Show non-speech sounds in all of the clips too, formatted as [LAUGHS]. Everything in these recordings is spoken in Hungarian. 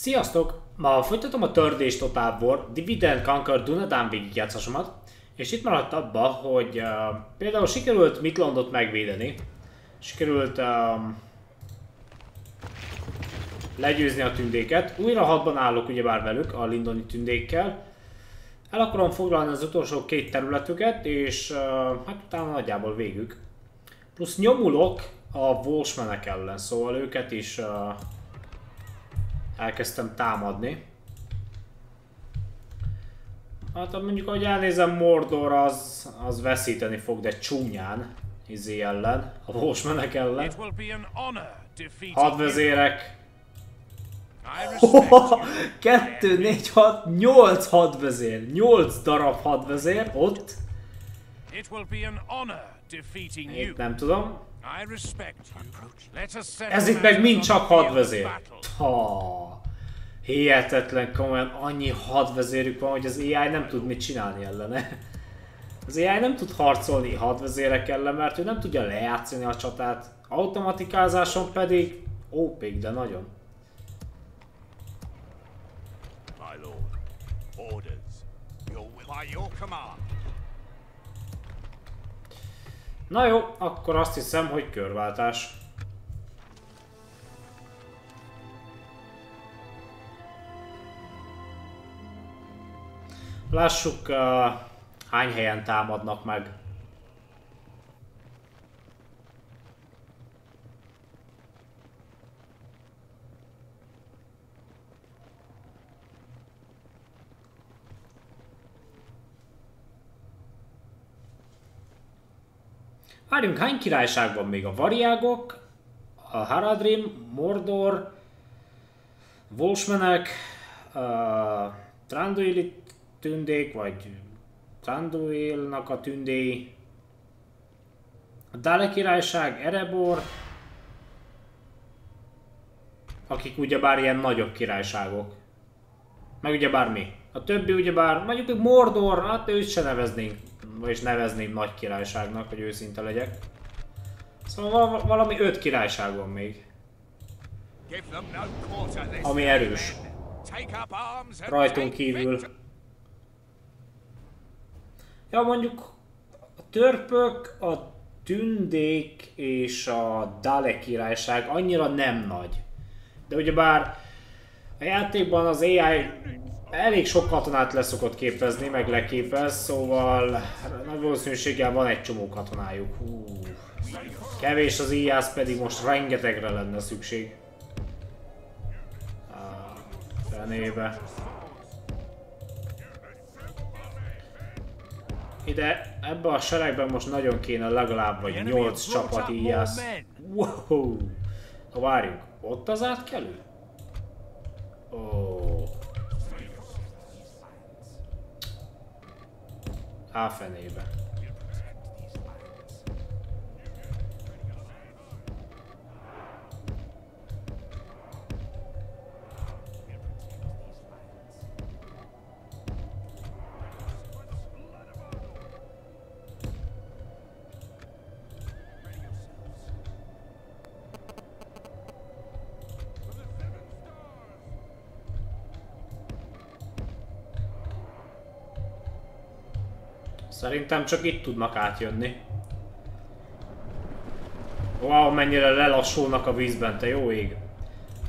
Sziasztok! Ma folytatom a Third Total War Dividend Conquer Dunedain végigjátszásomat, és itt maradt abba, hogy uh, például sikerült Midlandot megvédeni, sikerült um, legyőzni a tündéket, újra hadban állok ugyebár velük, a lindoni tündékkel, el akarom foglalni az utolsó két területüket, és uh, hát utána nagyjából végük. Plusz nyomulok a Walshmanek ellen, szóval őket is uh, elkezdtem támadni. Hát mondjuk, ahogy elnézem, Mordor az, az veszíteni fog, de csúnyán izé ellen, a Walshmanek ellen. Hadvezérek. [LAUGHS] Kettő, négy, hat, nyolc hadvezér, nyolc darab hadvezér ott. Itt nem tudom. Ez itt meg mind csak hadvezér. Ha. Hihetetlen komolyan annyi hadvezérük van, hogy az AI nem tud mit csinálni ellene. Az AI nem tud harcolni hadvezérek ellen, mert ő nem tudja lejátszani a csatát. Automatikázáson pedig op de nagyon. Na jó, akkor azt hiszem, hogy körváltás. Lássuk, uh, hány helyen támadnak meg. Várjunk, hány királyság van még? A Variágok, a Haradrim, Mordor, Volsmenek, a Tranduili tündék, vagy Tranduilnak a tündéi, a Dale királyság, Erebor, akik ugyebár ilyen nagyobb királyságok. Meg ugyebár mi. A többi ugyebár, mondjuk Mordor, hát őt se neveznénk vagyis nevezném nagy királyságnak, hogy őszinte legyek. Szóval valami öt királyság van még. Ami erős. Rajtunk kívül. Ja, mondjuk a törpök, a tündék és a Dale királyság annyira nem nagy. De ugyebár a játékban az AI elég sok katonát leszokott képezni, meg leképez, szóval nagy valószínűséggel van egy csomó katonájuk. Hú. Kevés az IAS, pedig most rengetegre lenne szükség. fenébe. Ide, ebbe a seregben most nagyon kéne legalább vagy 8 csapat IAS. Wow! Ha várjuk, ott az átkelő? Oh. A fenébe. Szerintem csak itt tudnak átjönni. Wow, mennyire lelassulnak a vízben, te jó ég.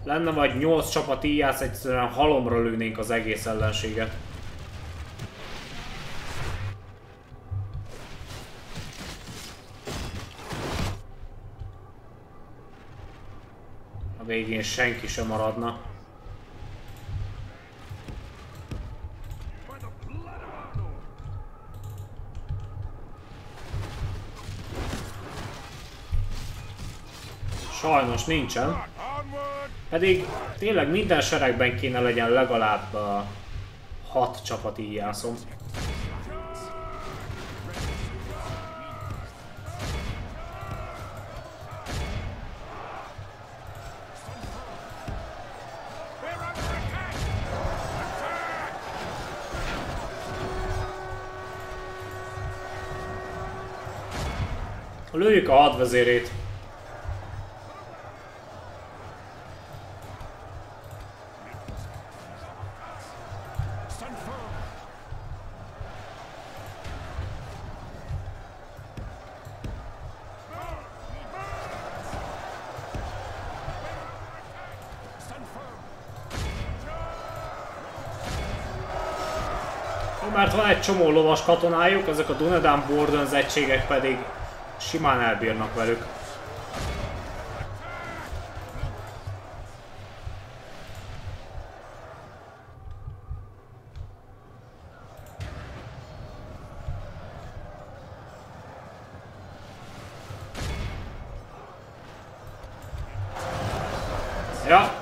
Lenne vagy 8 csapat íjász, egyszerűen halomra lőnénk az egész ellenséget. A végén senki sem maradna. Sajnos nincsen. Pedig tényleg minden seregben kéne legyen legalább uh, 6 csapat íjászom. Lőjük a hadvezérét. Mert van egy csomó lovas katonájuk, ezek a Dunedain Bordons egységek pedig simán elbírnak velük. Ja,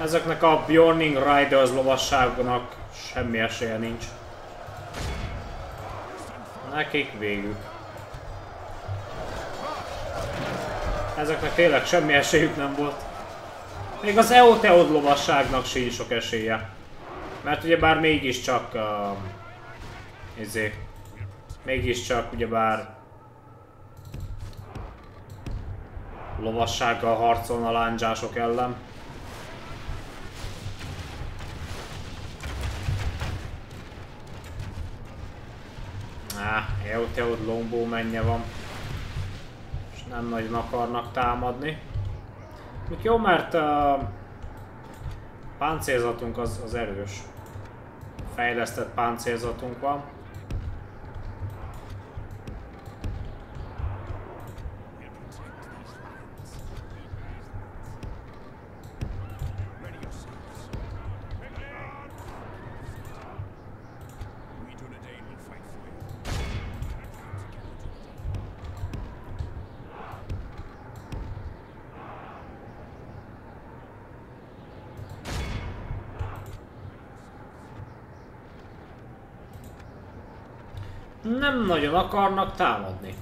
ezeknek a Bjorning Riders lovasságnak semmi esélye nincs. Nekik végük. Ezeknek tényleg semmi esélyük nem volt. Még az Eoteod lovasságnak sincs sok esélye. Mert ugye bár mégiscsak... Uh, izé, mégiscsak ugyebár lovassággal harcolna lándzsások ellen. Te ott longbow menje van. És nem nagyon akarnak támadni. Úgy jó, mert a páncélzatunk az, az erős. Fejlesztett páncélzatunk van. Nem nagyon akarnak támadni.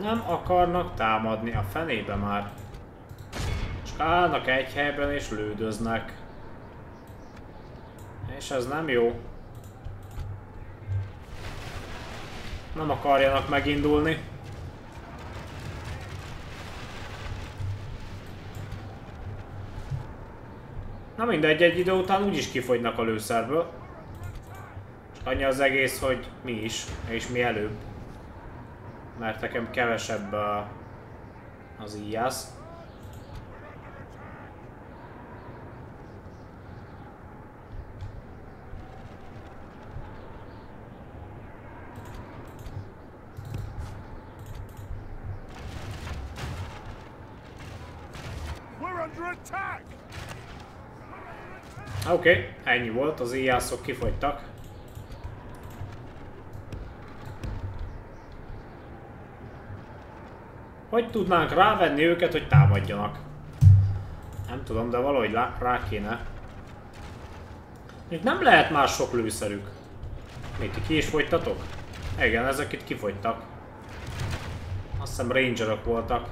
Nem akarnak támadni a fenébe már. Állnak egy helyben és lődöznek. És ez nem jó. Nem akarjanak megindulni. Na mindegy, egy idő után úgyis kifogynak a lőszerből. Csak annyi az egész, hogy mi is, és mi előbb. Mert nekem kevesebb uh, az íjász. Oké, okay, ennyi volt, az éjjászok kifogytak. Hogy tudnánk rávenni őket, hogy támadjanak? Nem tudom, de valahogy rá kéne. Itt nem lehet más sok lőszerük. Mit, ti ki is fogytatok? Igen, ezek itt kifogytak. Azt hiszem rangerok voltak.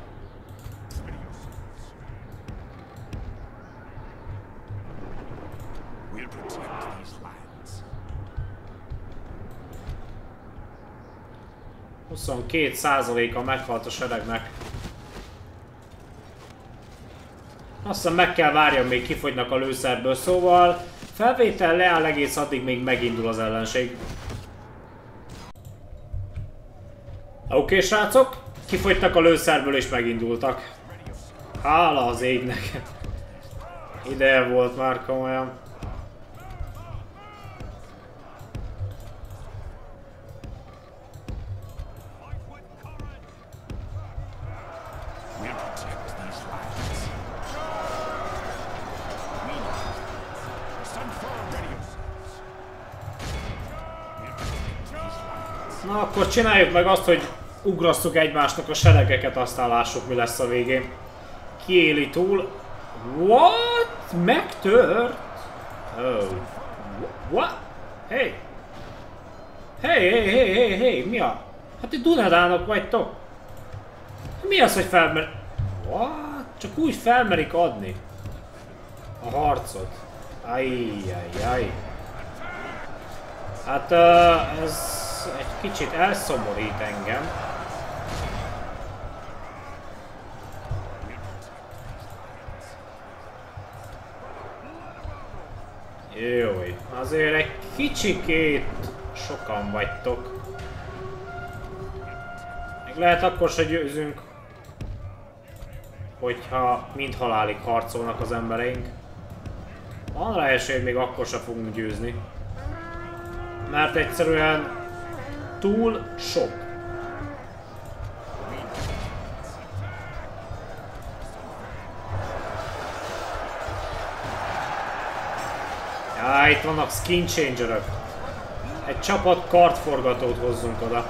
22%-a meghalt a seregnek. Azt hiszem meg kell várjam, még kifogynak a lőszerből, szóval felvétel leáll egész addig még megindul az ellenség. Oké okay, srácok, kifogytak a lőszerből és megindultak. Hála az égnek. Ide volt már komolyan. Akkor csináljuk meg azt, hogy ugrasszuk egymásnak a seregeket, aztán lássuk mi lesz a végén. Kiéli túl. What? Megtört? Oh. What? Hey! Hey, hey, hey, hey, hey, mi a? Hát ti Dunedánok vagytok. Mi az, hogy felmer... What? Csak úgy felmerik adni a harcot. Ajjajjaj. Hát uh, ez egy kicsit elszomorít engem. Jó, azért egy kicsikét sokan vagytok. Még lehet akkor se győzünk, hogyha mind halálig harcolnak az embereink. Van rá esély, még akkor se fogunk győzni. Mert egyszerűen túl sok. Já, itt vannak skin changerök. Egy csapat kartforgatót hozzunk oda.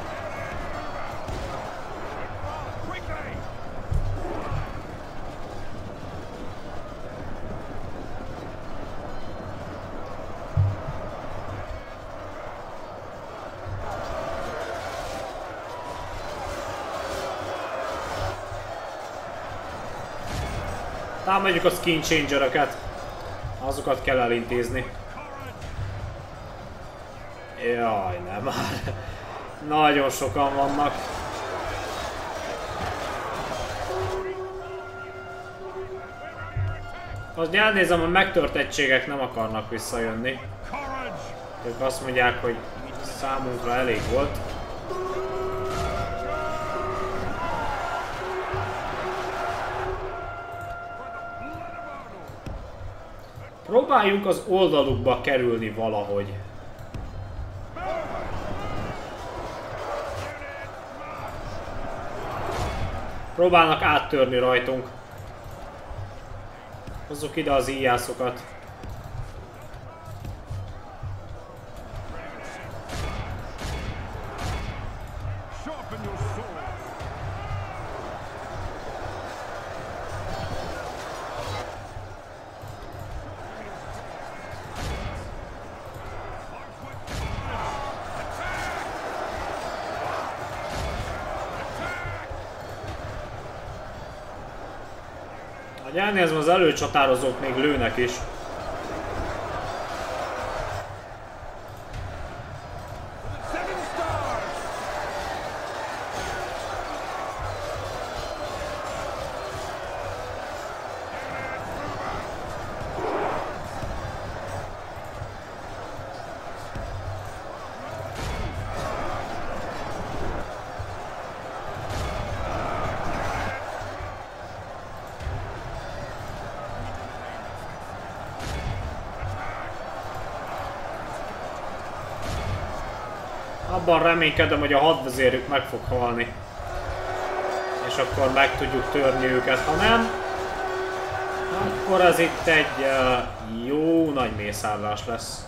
Támadjuk a skin changeröket. Azokat kell elintézni. Jaj, nem már. Nagyon sokan vannak. Most elnézem, a megtört egységek nem akarnak visszajönni. Ők azt mondják, hogy számunkra elég volt. Próbáljunk az oldalukba kerülni valahogy. Próbálnak áttörni rajtunk. Hozzuk ide az íjászokat. Előcsatározók még lőnek is. Abban reménykedem, hogy a hadvezérük meg fog halni. És akkor meg tudjuk törni őket. Ha nem, akkor ez itt egy uh, jó nagy mészárlás lesz.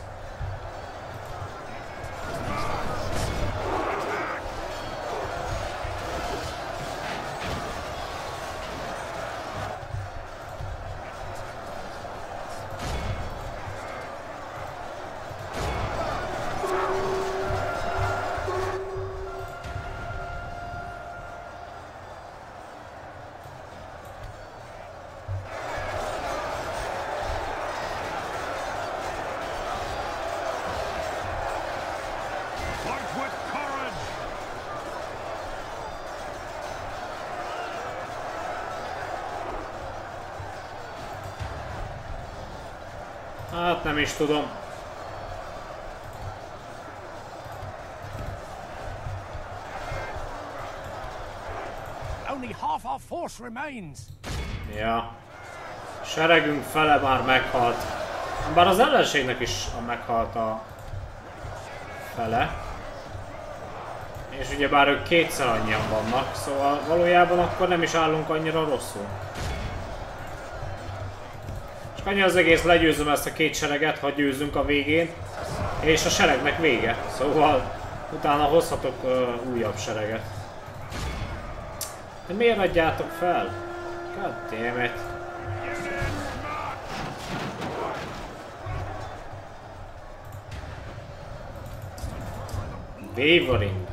Nem is tudom. Only half our force remains. Ja. Seregünk fele már meghalt. Bár az ellenségnek is meghalt a fele. És ugye bár ők kétszer annyian vannak, szóval valójában akkor nem is állunk annyira rosszul annyi az egész, legyőzöm ezt a két sereget, ha győzünk a végén, és a seregnek vége. Szóval utána hozhatok uh, újabb sereget. De miért adjátok fel? God damn. Wavering.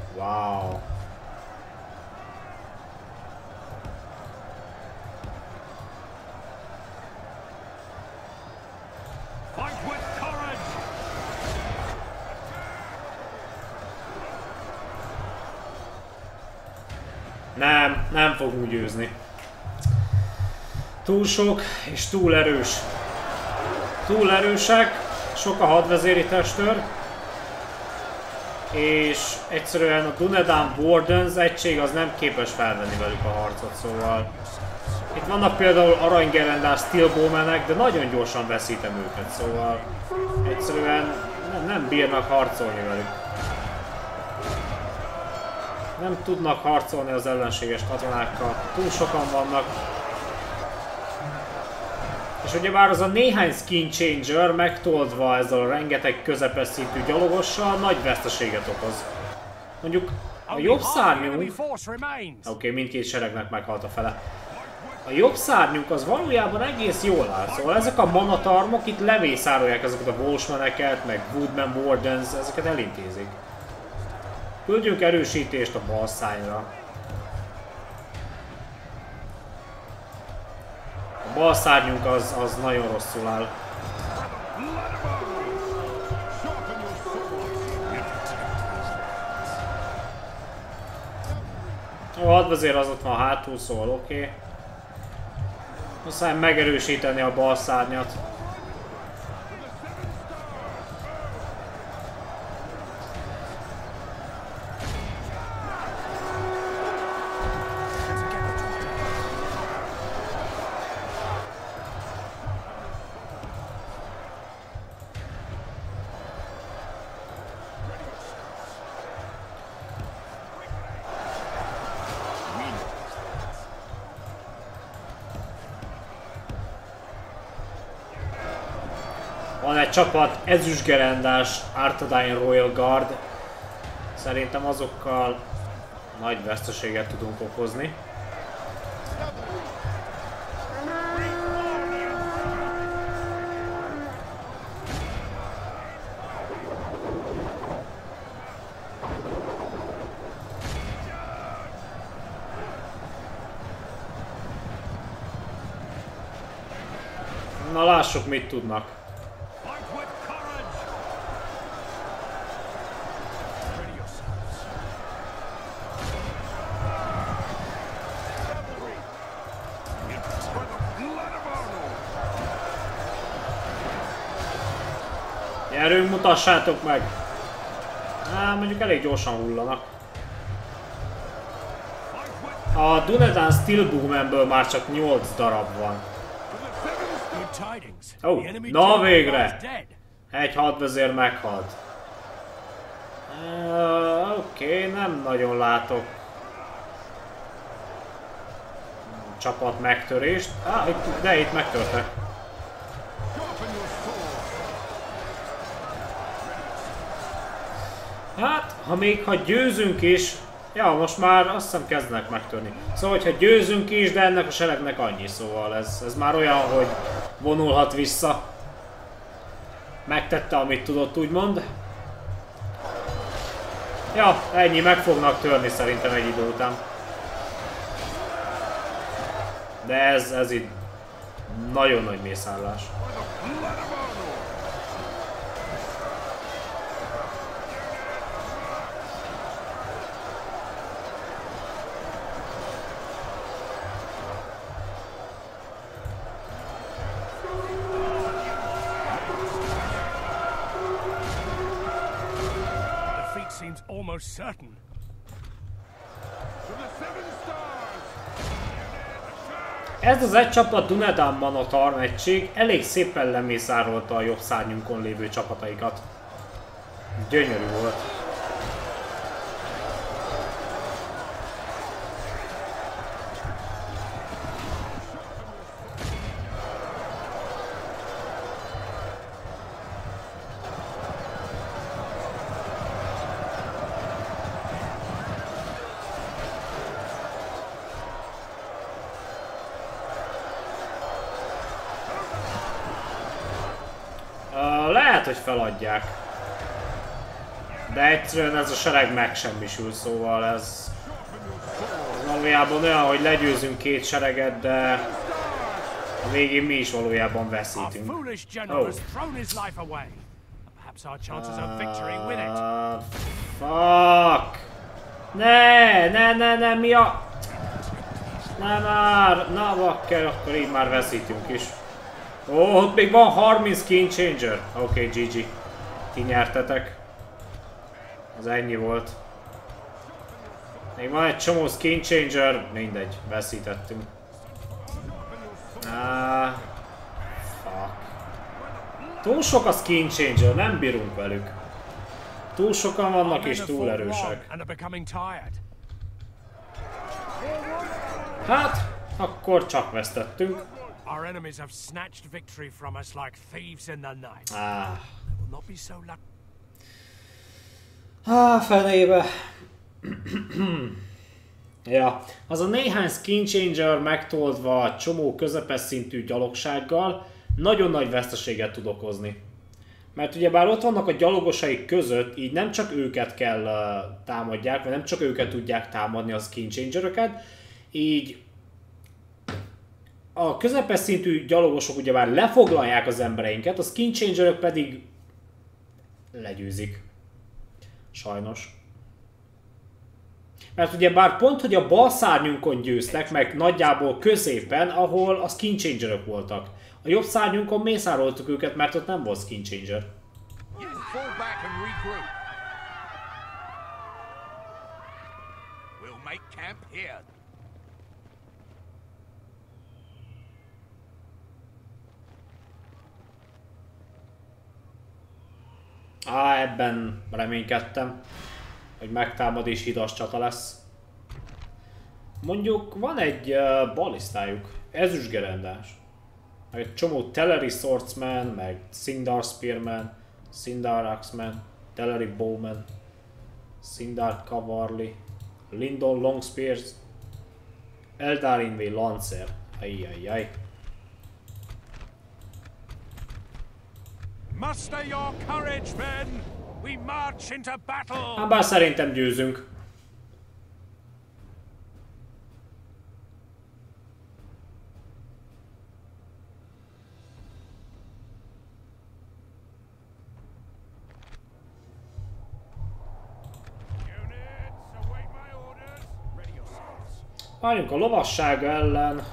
Győzni. Túl sok és túl erős. Túl erősek, sok a hadvezéri testőr. És egyszerűen a Dunedain Wardens egység az nem képes felvenni velük a harcot, szóval... Itt vannak például aranygerendás Steelbowmenek, de nagyon gyorsan veszítem őket, szóval... Egyszerűen nem, nem bírnak harcolni velük. Nem tudnak harcolni az ellenséges katonákkal. Túl sokan vannak. És ugye már az a néhány skin changer megtoldva ezzel a rengeteg közepes szintű gyalogossal nagy veszteséget okoz. Mondjuk a jobb szárnyunk... Oké, okay, mindkét seregnek meghalt a fele. A jobb szárnyunk az valójában egész jól áll, szóval ezek a manatarmok itt levészárolják ezeket a Walshmaneket, meg Woodman Wardens, ezeket elintézik. Küldjünk erősítést a bal szányra. A bal szárnyunk az, az nagyon rosszul áll. A hadvezér az ott van hátul, szóval oké. Okay. Muszáj megerősíteni a bal szárnyat. Csapat ezüstgerendás Artadine Royal Guard. Szerintem azokkal nagy veszteséget tudunk okozni. Na lássuk mit tudnak. Mutassátok meg! Á, mondjuk elég gyorsan hullanak. A Dunedain Steelboomenből már csak 8 darab van. Oh, na végre! Egy hadvezér meghalt. Uh, Oké, okay, nem nagyon látok csapat megtörést. Ah, de itt megtörtek. Ha még ha győzünk is, ja, most már azt hiszem kezdnek megtörni. Szóval, hogyha győzünk is, de ennek a seregnek annyi, szóval ez, ez már olyan, hogy vonulhat vissza. Megtette, amit tudott, úgymond. Ja, ennyi, meg fognak törni szerintem egy idő után. De ez, ez itt nagyon nagy mészállás. Certain. Ez az egy csapat Dunedain Manotarm egység elég szépen lemészárolta a jobb szárnyunkon lévő csapataikat. Gyönyörű volt. Feladják. De egyszerűen ez a sereg megsemmisül, szóval ez valójában olyan, hogy legyőzünk két sereget, de a végén mi is valójában veszítünk. Oh. Uh, fuck! Ne, ne, ne, ne, mi a... Na már, na bakker, akkor így már veszítünk is. Ó, ott még van 30 skin changer. Oké, okay, GG. Ti nyertetek. Az ennyi volt. Még van egy csomó skin changer, mindegy, veszítettünk. Ah, fuck. Túl sok a skin changer, nem bírunk velük. Túl sokan vannak és túl erősek. Hát, akkor csak vesztettünk. Our enemies have snatched victory from us like thieves in the night. Ah. Will not be so lucky. Ah, fenébe. [CLEARS THROAT] ja, az a néhány skin changer megtoldva csomó közepes szintű gyalogsággal nagyon nagy veszteséget tud okozni. Mert ugye bár ott vannak a gyalogosaik között, így nem csak őket kell uh, támadják, vagy nem csak őket tudják támadni a skin changeröket, így a közepes szintű gyalogosok ugyebár lefoglalják az embereinket, a skin changerök pedig legyőzik. Sajnos. Mert ugye bár pont, hogy a bal szárnyunkon győztek, meg nagyjából középen, ahol a skin changerök voltak. A jobb szárnyunkon mészároltuk őket, mert ott nem volt skin changer. We'll make camp here. Á, ebben reménykedtem, hogy megtámad és hidas csata lesz. Mondjuk van egy uh, balisztájuk, ezüstgerendás. Meg egy csomó Teleri Swordsman, meg Sindar Spearman, Sindar Axman, Teleri Bowman, Sindar Cavalry, Lindon Longspears, Eldarin V Lancer. Ajjajjaj. Muster your courage, men! We march into battle! Hát bár szerintem győzünk. Várjunk a lovassága ellen.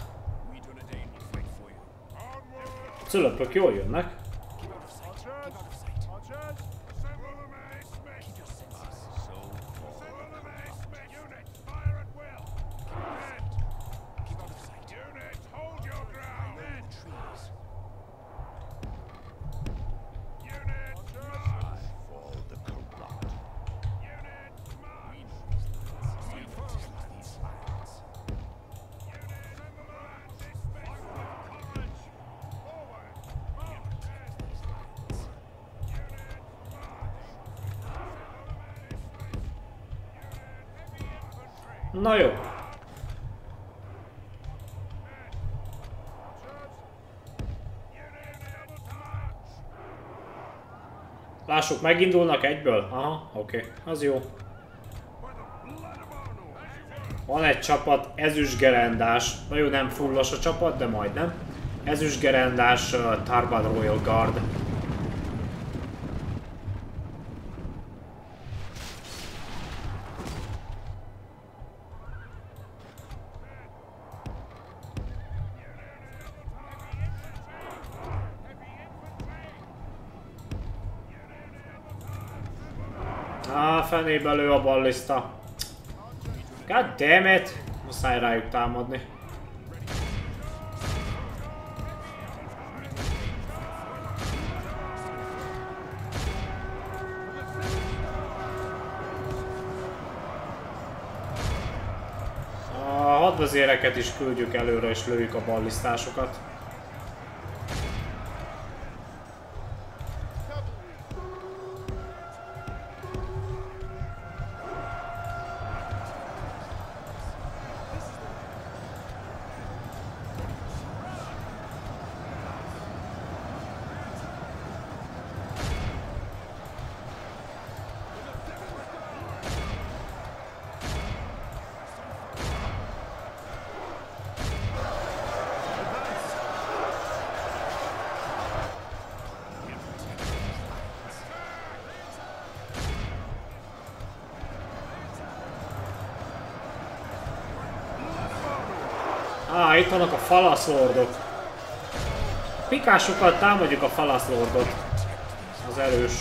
Cölöpök jól jönnek. Na jó. Lássuk, megindulnak egyből? Aha, oké, okay. az jó. Van egy csapat, ezüstgerendás. Na jó, nem fullos a csapat, de majdnem. Ezüstgerendás uh, Tarbad Royal Guard. Fenébe lő a ballista. God damn it! Muszáj rájuk támadni. A hadvezéreket is küldjük előre és lőjük a ballisztásokat. Falaszlordok. Pikásokkal támadjuk a falaszlordot. Az erős.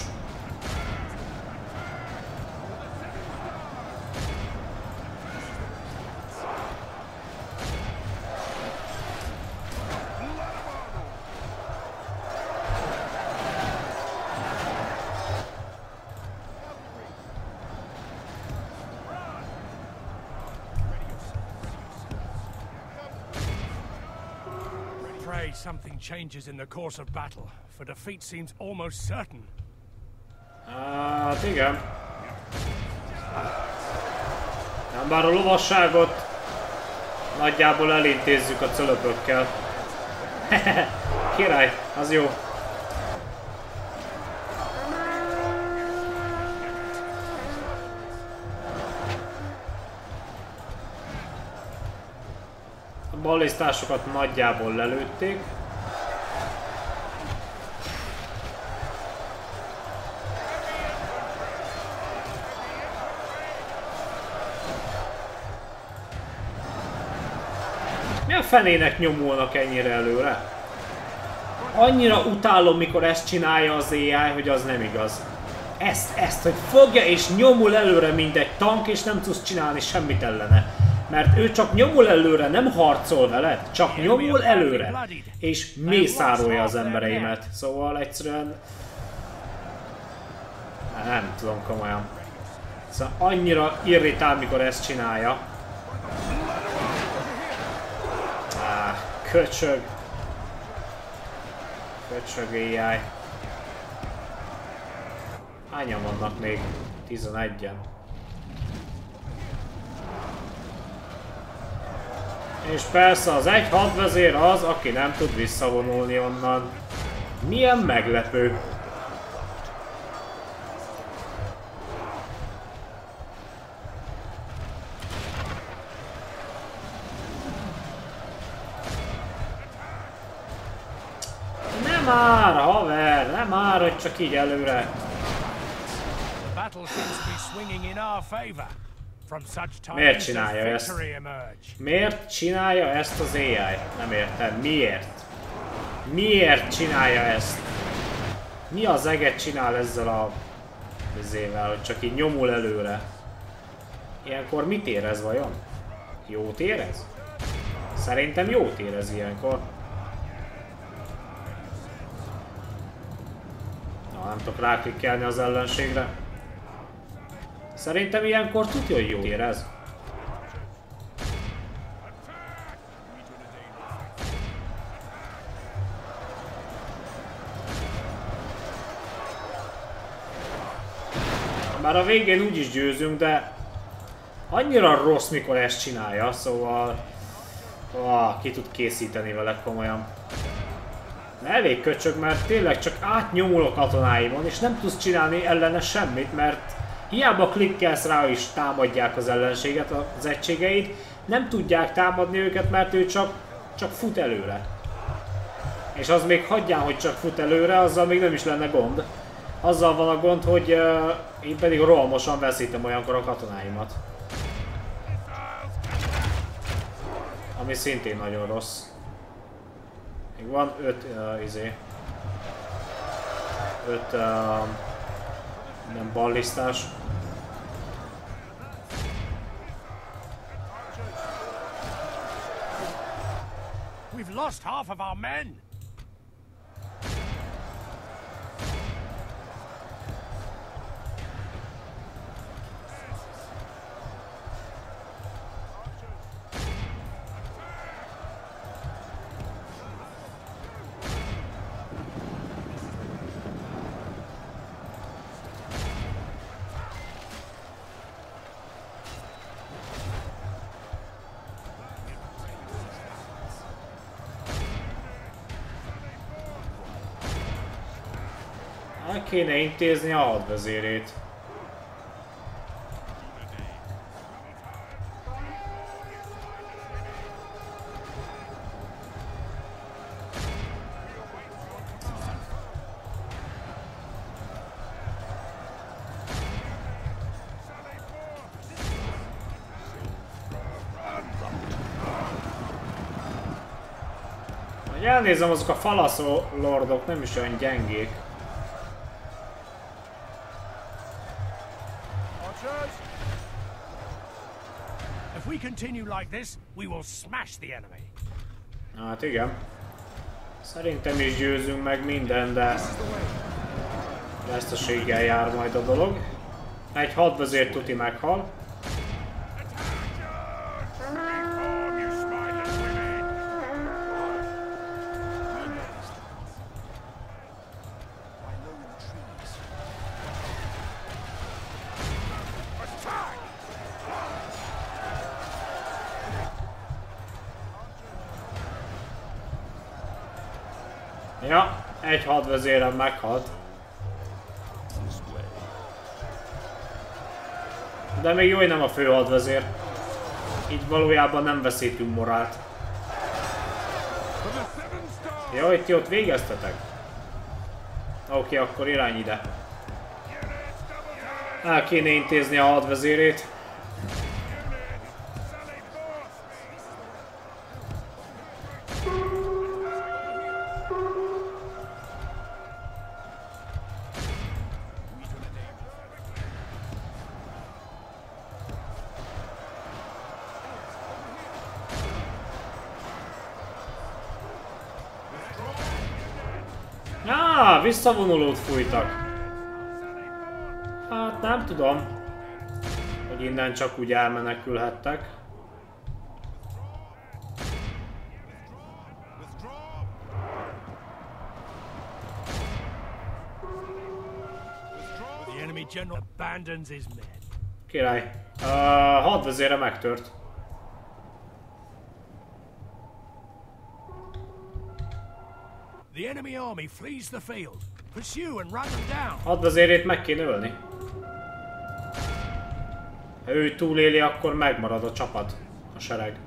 Changes in the course of battle, for defeat seems almost certain. Hát igen. Nem bár a lovasságot nagyjából elintézzük a cölöpökkel. [LAUGHS] Király, az jó. A ballisztásokat nagyjából lelőtték. Fenének nyomulnak ennyire előre? Annyira utálom, mikor ezt csinálja az AI, hogy az nem igaz. Ezt, ezt, hogy fogja és nyomul előre, mint egy tank, és nem tudsz csinálni semmit ellene. Mert ő csak nyomul előre, nem harcol veled, csak nyomul előre. És mészárolja az embereimet. Szóval egyszerűen... Nem tudom komolyan. Szóval annyira irritál, mikor ezt csinálja. Köcsög. Köcsög AI. Hányan vannak még? 11-en. És persze az egy hadvezér az, aki nem tud visszavonulni onnan. Milyen meglepő. Így előre. Miért csinálja ezt? Miért csinálja ezt az AI? Nem értem. Miért? Miért csinálja ezt? Mi az eget csinál ezzel a vizével, hogy csak így nyomul előre? Ilyenkor mit érez vajon? Jót érez? Szerintem jót érez ilyenkor. Nem tudok ráklikkelni az ellenségre. Szerintem ilyenkor tudja, hogy jó érez. Bár a végén úgy is győzünk, de annyira rossz, mikor ezt csinálja, szóval ah, ki tud készíteni vele komolyan. Elég köcsög, mert tényleg csak átnyomul a katonáimon, és nem tudsz csinálni ellene semmit, mert hiába klikkelsz rá, és támadják az ellenséget, az egységeid, nem tudják támadni őket, mert ő csak, csak fut előre. És az még hagyján, hogy csak fut előre, azzal még nem is lenne gond. Azzal van a gond, hogy uh, én pedig rohamosan veszítem olyankor a katonáimat. Ami szintén nagyon rossz. Még van öt uh, izé. Öt uh, nem ballisztás. We've lost half of our men. ki kéne intézni a hadvezérét. Elnézem, azok a falaszolordok nem is olyan gyengék. Continue like this, we will smash the enemy. Hát igen. Szerintem is győzünk meg minden, de veszteséggel jár majd a dolog. Egy hadvezér tuti meghal. Hadvezérem meghalt. De még jó, hogy nem a fő hadvezér. Így valójában nem veszítünk morált. Ja, itt ott végeztetek? Oké, okay, akkor irány ide. El kéne intézni a hadvezérét. Visszavonulót fújtak. Hát nem tudom, hogy innen csak úgy elmenekülhettek. Király. Uh, hadvezére megtört. Enemy army flees the field. Pursue and run them down. Hadvezérét meg kéne ölni. Ha ő túléli, akkor megmarad a csapat, a sereg.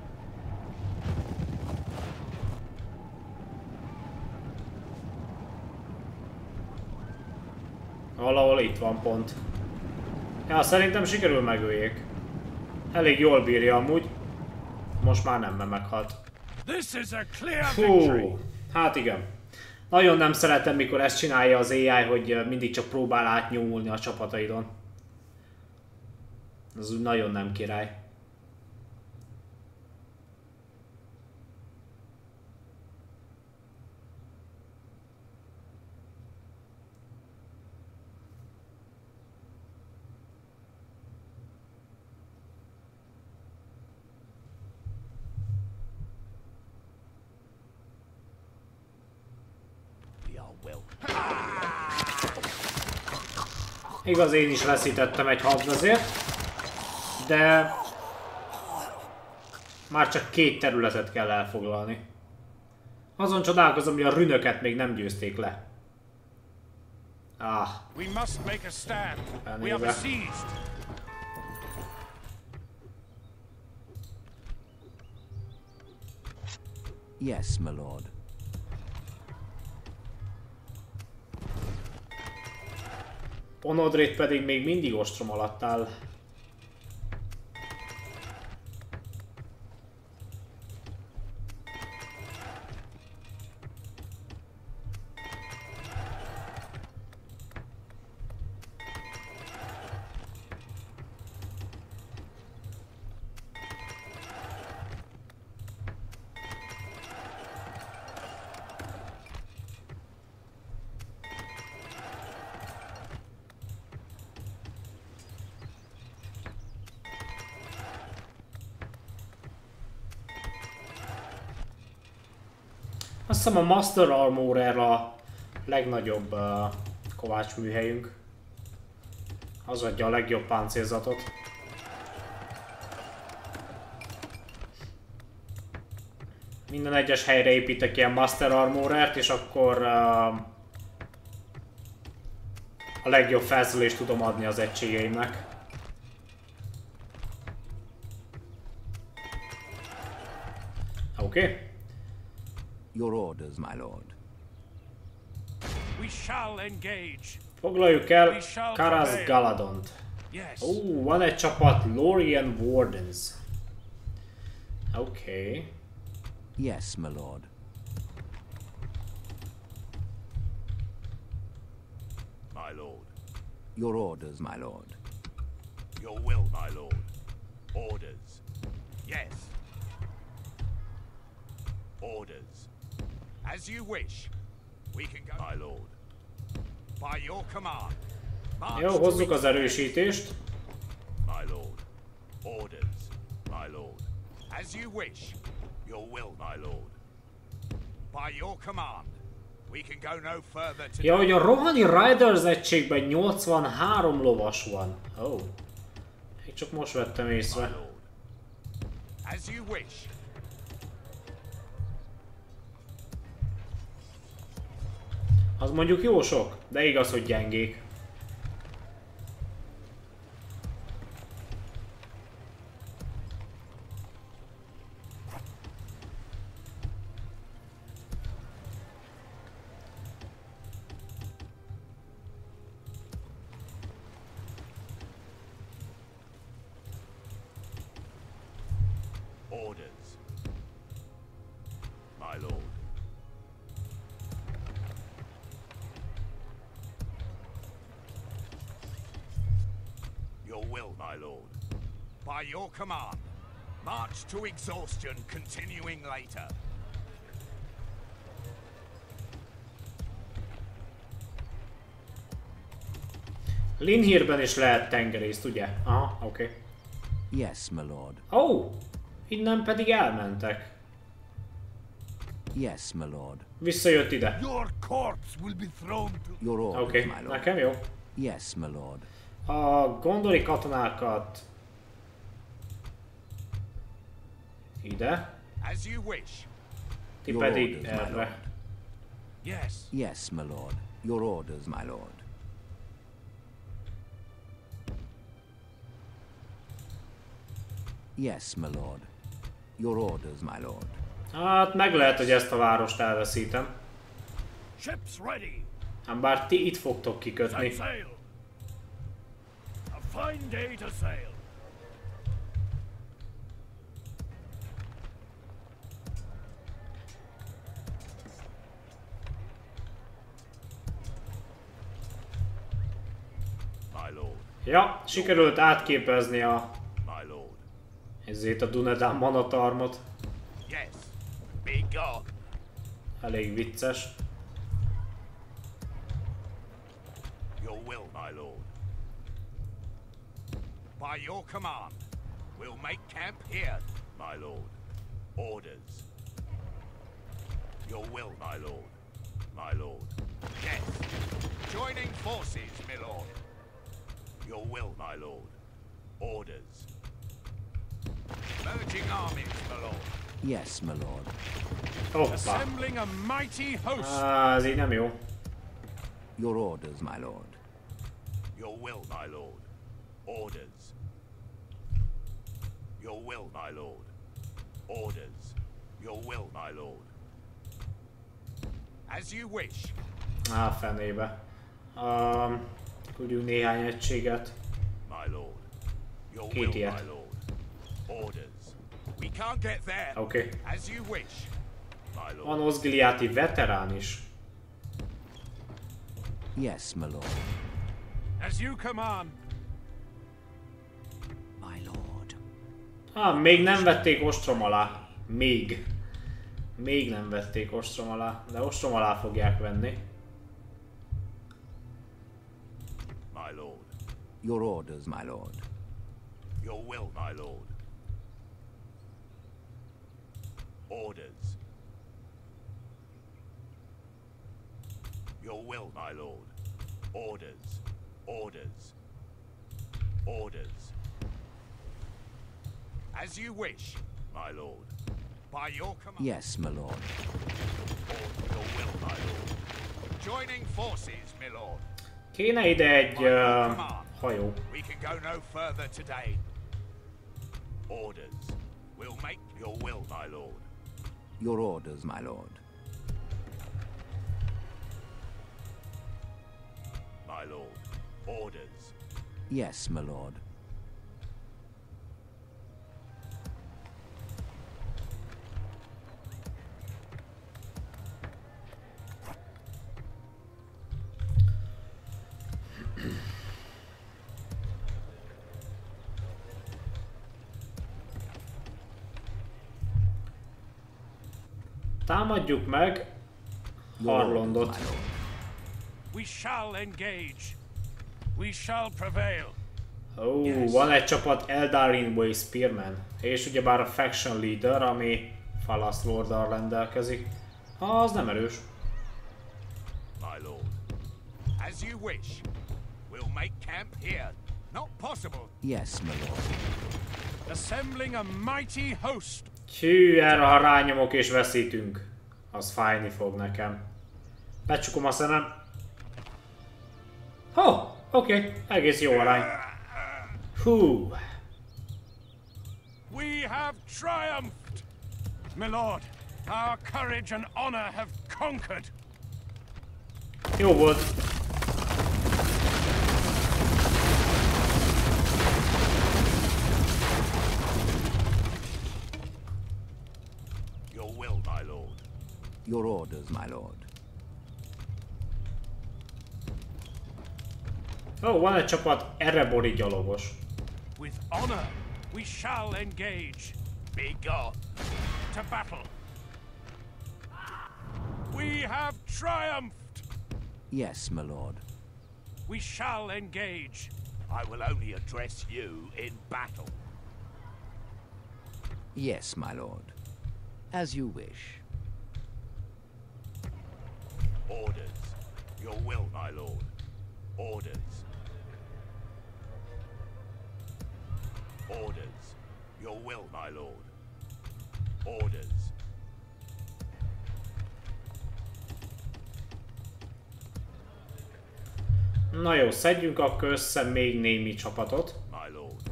Valahol itt van pont. Ja, szerintem sikerül megöljék. Elég jól bírja amúgy. Most már nem, mert meghalt. Fú, hát igen. Nagyon nem szeretem, mikor ezt csinálja az AI, hogy mindig csak próbál átnyomulni a csapataidon. Az úgy nagyon nem király. Igaz, én is veszítettem egy hadvezért, de már csak két területet kell elfoglalni. Azon csodálkozom, hogy a rünöket még nem győzték le. Ah, We must make a stand. We are Anyway. besieged. Yes, my lord. Onodrét pedig még mindig ostrom alatt áll. Azt hiszem a Master Armor a legnagyobb uh, kovács műhelyünk. Az adja a legjobb páncélzatot. Minden egyes helyre építek ilyen Master Armorert, és akkor uh, a legjobb felszerelést tudom adni az egységeimnek. Oké. Okay. orders, my lord. We shall engage. Foglaljuk el Karas Galadont. Yes. Ó, oh, van egy csapat Lorien Wardens. Okay. Yes, my lord. My lord. Your orders, my lord. Your will, my lord. Orders. Yes. Orders. As you wish. We can go, my lord. By your command. Jó, hozzuk az erősítést. My lord. Orders, my lord. As you wish. Your will, my lord. By your command. We can go no further today. Ja, hogy a Rohani Riders egységben 83 lovas van. Oh. Én csak most vettem My észre. lord. As you wish. Az mondjuk jó sok, de igaz, hogy gyengék. Orders. My lord. By your command. March to exhaustion, continuing later. Linhírben is lehet tengerészt, ugye? Aha, oké. Okay. Yes, my lord. Ó, oh, innen pedig elmentek. Yes, my lord. Visszajött ide. Your corpse will be thrown to... Your orders, Oké, my okay. lord. nekem jó. Yes, my lord. A gondoli katonákat ide, As you wish. ti pedig erre. Yes. Yes, my lord. Your orders, my lord. Yes, my lord. Your orders, my lord. Hát meg lehet, hogy ezt a várost elveszítem. Ships ready. Ám bár ti itt fogtok kikötni. Fine day to sail. Ja, sikerült átképezni a ezért a Dunedain manatarmot. Elég vicces. Your will, my lord. By your command, we'll make camp here, my lord. Orders. Your will, my lord. My lord. Yes. Joining forces, my lord. Your will, my lord. Orders. Merging armies, my lord. Yes, my lord. Hoppá. Assembling a mighty host. Á, ez így jó. Your orders, my lord. Your will, my lord. Orders. Your will, my lord. Orders. Your will, my lord. As you wish. Á, fenébe. Um, küldjünk néhány egységet. My lord. Your Két will, ilyet. my lord. Orders. We can't get there. Oké. As you wish. My lord. Van Osgiliáti veterán is. Yes, my lord. As you command. My lord. Á, még nem vették ostrom alá. Még. Még nem vették ostrom alá, de ostrom alá fogják venni. My lord. Your orders, my lord. Your will, my lord. Orders. Your will, my lord. Orders. Orders. Orders. As you wish, my lord. By your command. Yes, my lord. Or your will, my lord. Joining forces, my lord. Kéne ide egy uh, hajó. We can go no further today. Orders. We'll make your will, my lord. Your orders, my lord. My lord. Orders. Yes, my lord. Támadjuk meg lord. We shall engage. We shall prevail. Ó, Yes. van egy csapat Eldarin Way Spearman. És ugyebár a Faction Leader, ami Falas Lorddal rendelkezik. Az nem erős. My lord. As you wish. We'll make camp here. Not possible. Yes, my lord. Assembling a mighty host. Hű, erre ha rányomok és veszítünk. Az fájni fog nekem. Becsukom a szemem. Ho, oké, okay. egész jó arány. Hú, We have triumphed. My lord, our courage and honor have conquered. jó volt. Your orders, my lord. Ó, van egy csapat Erebori gyalogos. With honor, we shall engage. Be gone. To battle. We have triumphed. Yes, my lord. We shall engage. I will only address you in battle. Yes, my lord. As you wish. Orders. Your will, my lord. Orders. Orders. Your will, my lord. Orders. Na jó, szedjünk akkor össze még némi csapatot. My lord.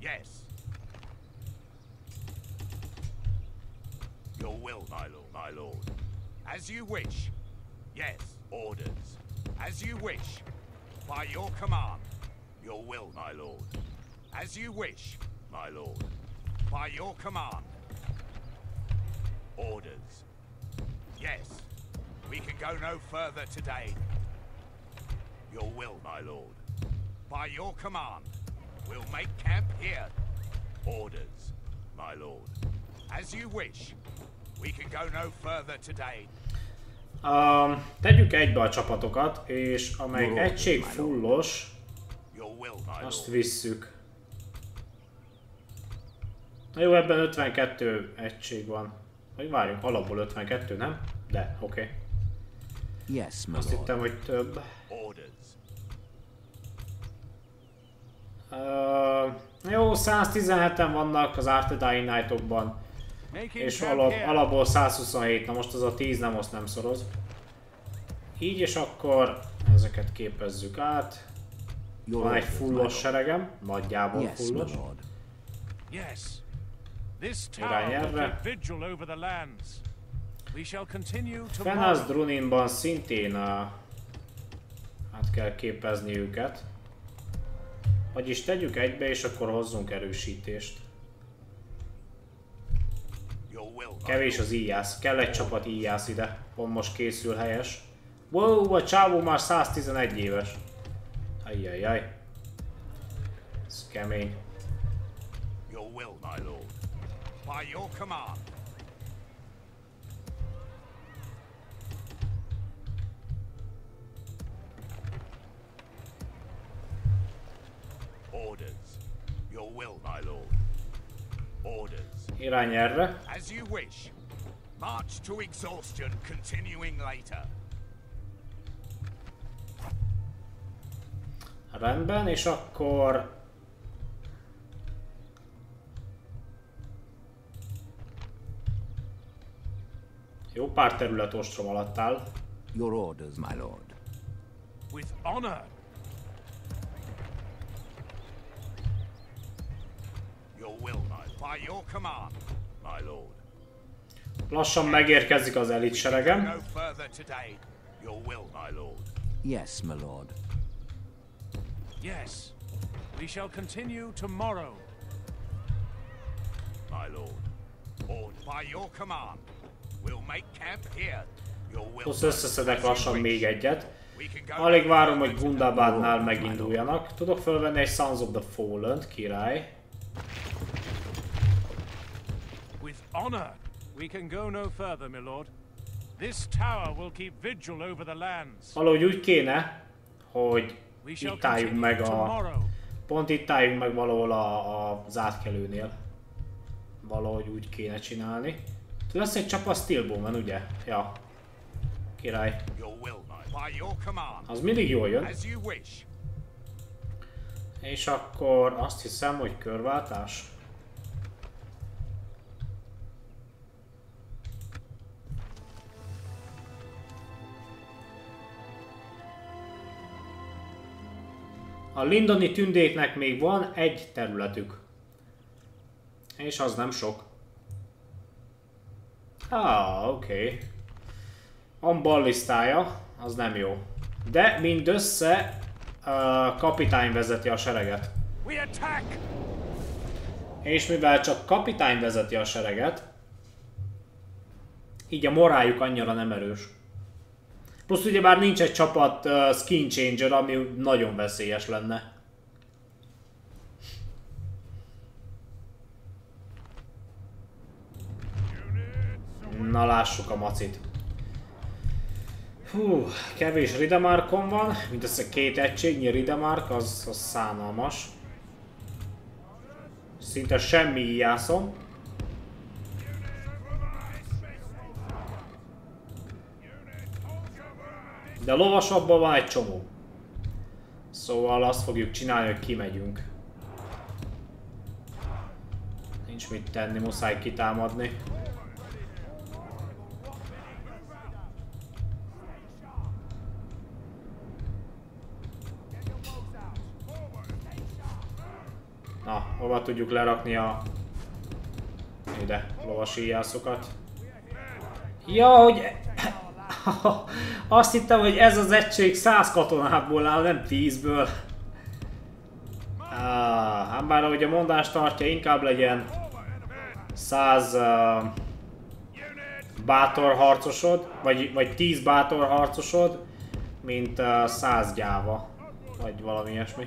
Yes. Your will, my lord. My lord. As you wish. Yes. Orders. As you wish. By your command. Your will, my lord. As you wish, my lord. By your command. Orders. Yes. We can go no further today. Your will, my lord. By your command, we'll make camp here. Orders, my lord. As you wish. We can go no further today. Um, tegyük egybe a csapatokat, és amelyik egység fullos, azt visszük. Na jó, ebben 52 egység van. Vagy várjunk, alapból 52, nem? De, oké. Okay. Yes, Azt hittem, hogy több. Uh, jó, 117-en vannak az Arte Dying Night-okban, és alap, alapból 127, na most az a 10 nem, azt nem szoroz. Így és akkor ezeket képezzük át. Your Van egy fullos seregem, nagyjából fullos. Irány erre. tomorrow. Druninban szintén uh, át kell képezni őket. Vagyis tegyük egybe, és akkor hozzunk erősítést. Kevés az íjász, kell egy csapat íjász ide. Pont most készül helyes. Wow, a csávó már 111 éves. Ajjajjaj. Ez kemény. Orders. Your will, my lord. Orders. Irány erre. As you wish. March to exhaustion, continuing later. Rendben, és akkor... Jó pár terület ostrom alatt áll. Your orders, my lord. With honor. Your will, my By your command, my lord. Lassan megérkezik az elit No seregem. further today. Your will, my lord. Yes, my lord. Yes. We shall continue tomorrow. My lord. Or by your command, we'll make camp here. Your will. Plusz my összeszedek lassan még egyet. We can go Alig várom, hogy. Gundabadnál meginduljanak. Tudok felvenni egy Sons of the Fallen, király. Honor. We can go no further, my lord. This tower will keep vigil over the lands. Valahogy úgy kéne, hogy itt álljunk meg a... Pont itt álljunk meg valahol a, a, az átkelőnél. Valahogy úgy kéne csinálni. Lesz egy csapa Steelbowman, ugye? Ja. Király. Your will, my By your command. Az mindig jól jön. As you wish. És akkor azt hiszem, hogy körváltás. A Lindoni tündéknek még van egy területük. És az nem sok. Ah, oké. Okay. Van ballisztája, az nem jó. De mindössze uh, kapitány vezeti a sereget. És mivel csak kapitány vezeti a sereget, így a moráljuk annyira nem erős. Plusz ugye bár nincs egy csapat uh, skin changer, ami nagyon veszélyes lenne. Na lássuk a macit. Hú, kevés Ridemarkon van, mindössze két egységnyi Ridemark, az, az szánalmas. Szinte semmi íjászom. De lovasabban van egy csomó. Szóval azt fogjuk csinálni, hogy kimegyünk. Nincs mit tenni, muszáj kitámadni. Na, hova tudjuk lerakni a... Ide, lovas íjászokat. Ja, hogy... [LAUGHS] Azt hittem, hogy ez az egység 100 katonából áll, nem 10-ből. Ah, hát bár ahogy a mondás tartja, inkább legyen 100 uh, bátor harcosod, vagy, vagy 10 bátor harcosod, mint uh, 100 gyáva, vagy valami ilyesmi.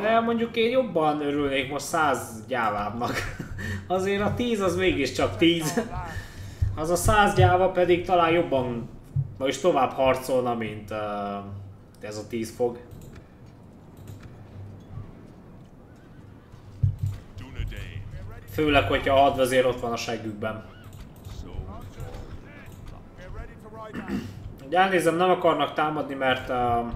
De mondjuk én jobban örülnék most 100 gyávábbnak. [LAUGHS] Azért a 10 az mégiscsak 10. Az a 100 gyáva pedig talán jobban, vagyis tovább harcolna, mint uh, ez a 10 fog. Főleg, hogyha a hadvezér ott van a seggükben. Ugye elnézem, nem akarnak támadni, mert uh,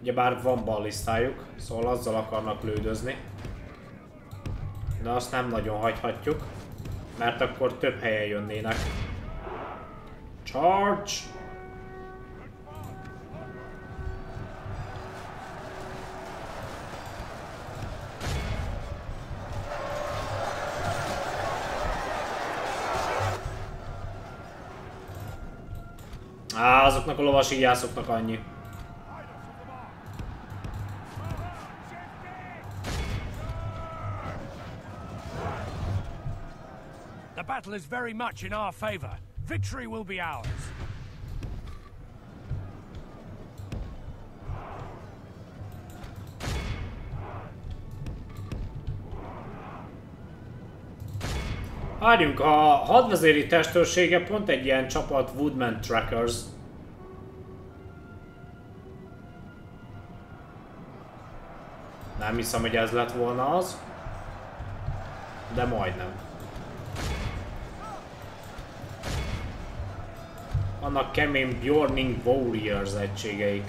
ugye bár van ballisztájuk, szóval azzal akarnak lődözni. De azt nem nagyon hagyhatjuk, mert akkor több helyen jönnének. Charge! Á, azoknak a lovas íjászoknak annyi. The battle is very much in our favor. Victory will be ours. Várjunk, a hadvezéri testőrsége pont egy ilyen csapat Woodman Trackers. Nem hiszem, hogy ez lett volna az. De majdnem. Vannak kemény Bjorning Warriors egységeik.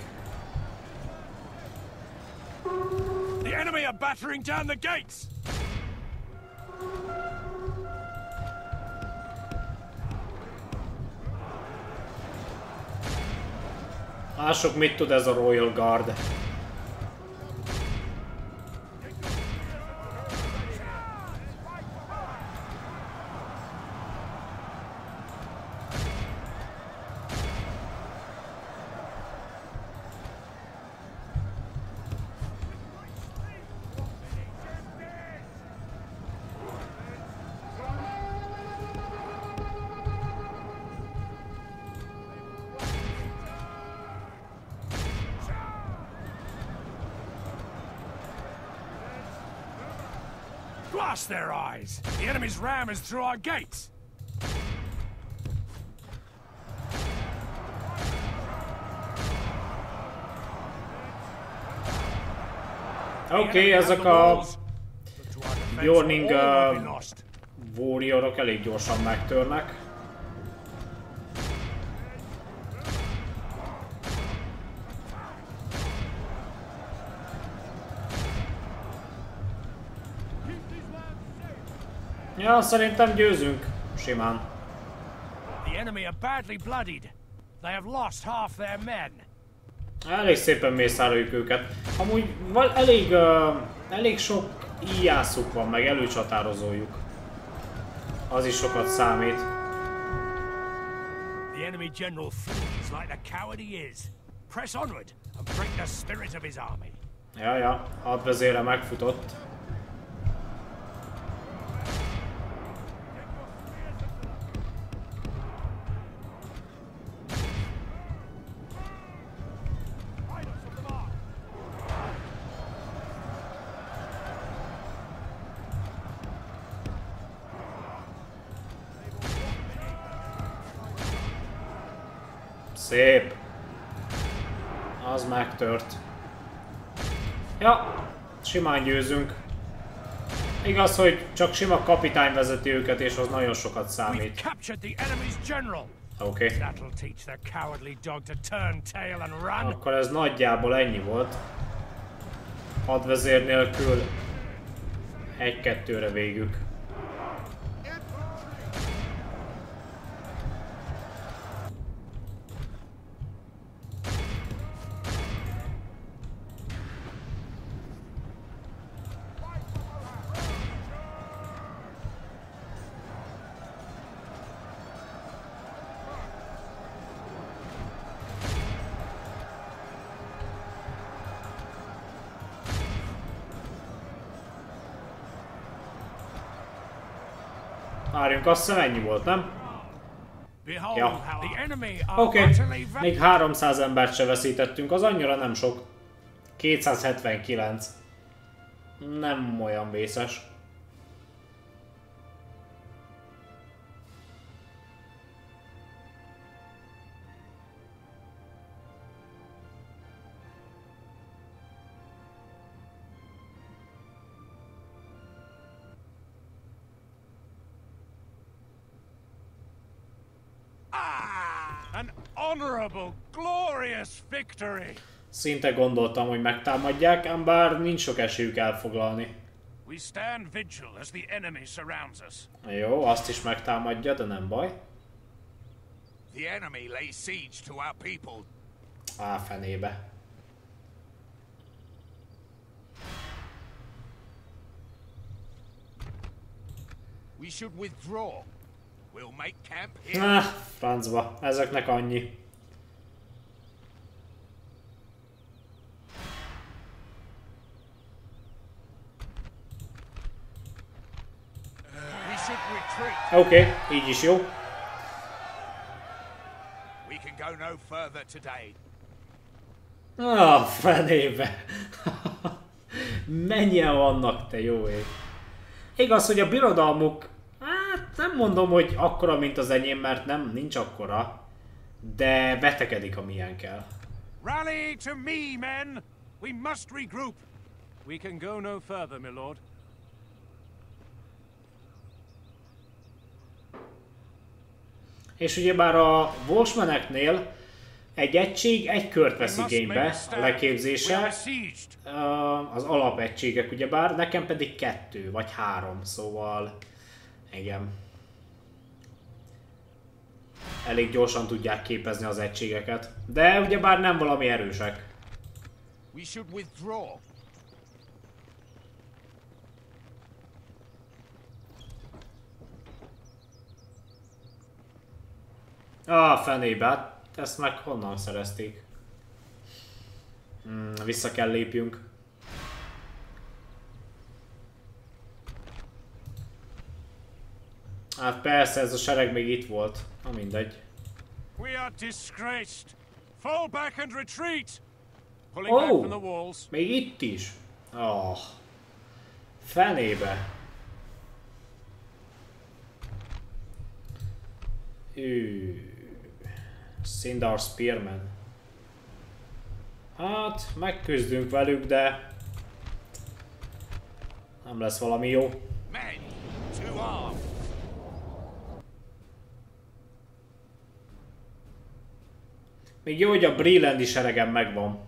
The enemy are battering down the gates! Lássuk, mit tud ez a Royal Guard. Blast their eyes! The enemy's ram is through our gates! Oké, okay, The enemy have ezek the a walls. Look to our defense, Bjorning, or all will be uh, lost. warriorok elég gyorsan megtörnek. Ja, szerintem győzünk. Simán. The enemy are badly bloodied. They have lost half their men. Elég szépen mészároljuk őket. Amúgy elég, uh, elég sok íjászuk van, meg előcsatározójuk. Az is sokat számít. The enemy general flees like the coward he is. Press onward and break the spirit of his army. Ja, ja, hadvezére megfutott. Megtört. Ja, simán győzünk. Igaz, hogy csak sima kapitány vezeti őket, és az nagyon sokat számít. Oké. Okay. Akkor ez nagyjából ennyi volt. Hadvezér nélkül egy-kettőre végük. Várjunk, azt hiszem ennyi volt, nem? Ja. Oké, okay. még 300 embert se veszítettünk, az annyira nem sok. 279. Nem olyan vészes. Honorable, glorious victory. Szinte gondoltam, hogy megtámadják, ám bár nincs sok esélyük elfoglalni. We stand vigil as the enemy surrounds us. Jó, azt is megtámadja, de nem baj. The enemy lays siege to our people. Á, fenébe. We should withdraw. We'll make camp here. Ah, francba, ezeknek annyi. We should retreat. Oké, okay, így is jó. Today. Ah, fenébe. [LAUGHS] Mennyien vannak, te jó ég. Igaz, hogy a birodalmuk, hát nem mondom, hogy akkora, mint az enyém, mert nem, nincs akkora. De betegedik, amilyen kell. Rally to me, men! We must regroup. We can go no further, my lord. És ugyebár a Volsmaneknél egy egység egy kört vesz igénybe a leképzése, az alapegységek ugyebár, nekem pedig kettő vagy három, szóval igen. Elég gyorsan tudják képezni az egységeket, de ugyebár nem valami erősek. We should withdraw. A fenébe, hát ezt meg honnan szerezték? Hmm, vissza kell lépjünk. Hát persze, ez a sereg még itt volt. Na mindegy. We are disgraced. Fall back and retreat. Pulling oh, back from the walls. Még itt is. Oh. Fenébe. Ő. Sindar Spearman. Hát, megküzdünk velük, de... Nem lesz valami jó. Men, to! Még jó, hogy a Brillandi seregem megvan.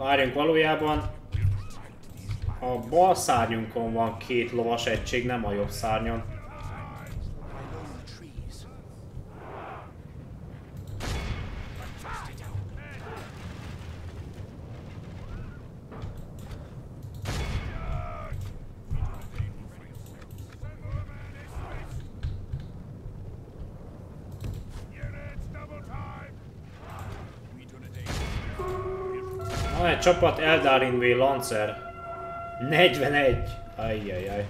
Várjunk, valójában a bal szárnyunkon van két lovas egység, nem a jobb szárnyon. trees. units, double time. We do today. Van egy csapat Eldarin V Lancer. 41. Ajjajaj.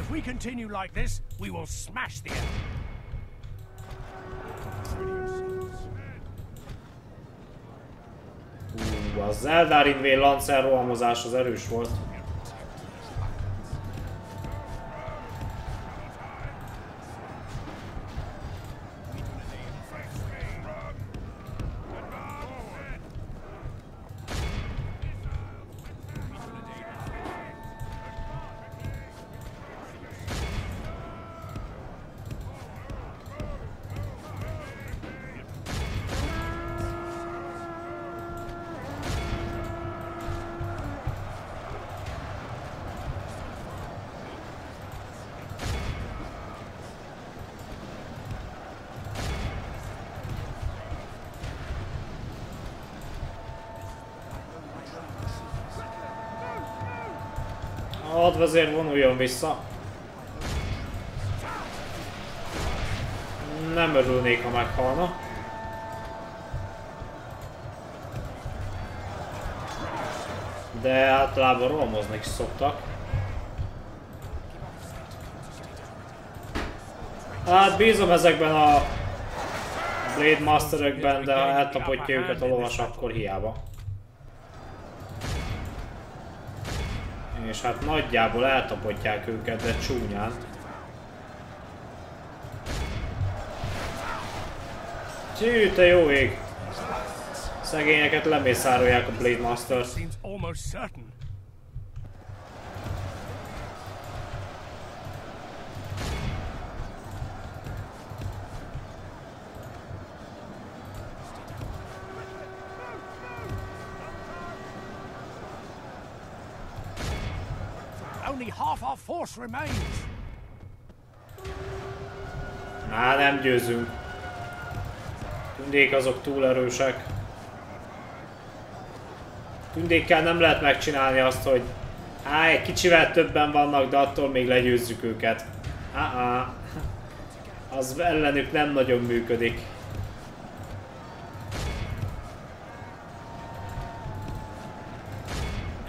If we continue like this, we will smash the enemy. Ú, az Eldarin V Lancer rohamozás az erős volt. Hadvezér vonuljon vissza. Nem örülnék, ha meghalna. De általában rohamozni is szoktak. Hát bízom ezekben a Blade Masterekben, de ha eltapotja őket a lovas, akkor hiába. És hát nagyjából eltapotják őket, de csúnyán. Csű, te jó ég! Szegényeket lemészárolják a Blade Master. Seems almost certain. Only half our force remains. Á, nem győzünk. Tündék azok túl erősek. Tündékkel nem lehet megcsinálni azt, hogy á, egy kicsivel többen vannak, de attól még legyőzzük őket. Á. Az ellenük nem nagyon működik.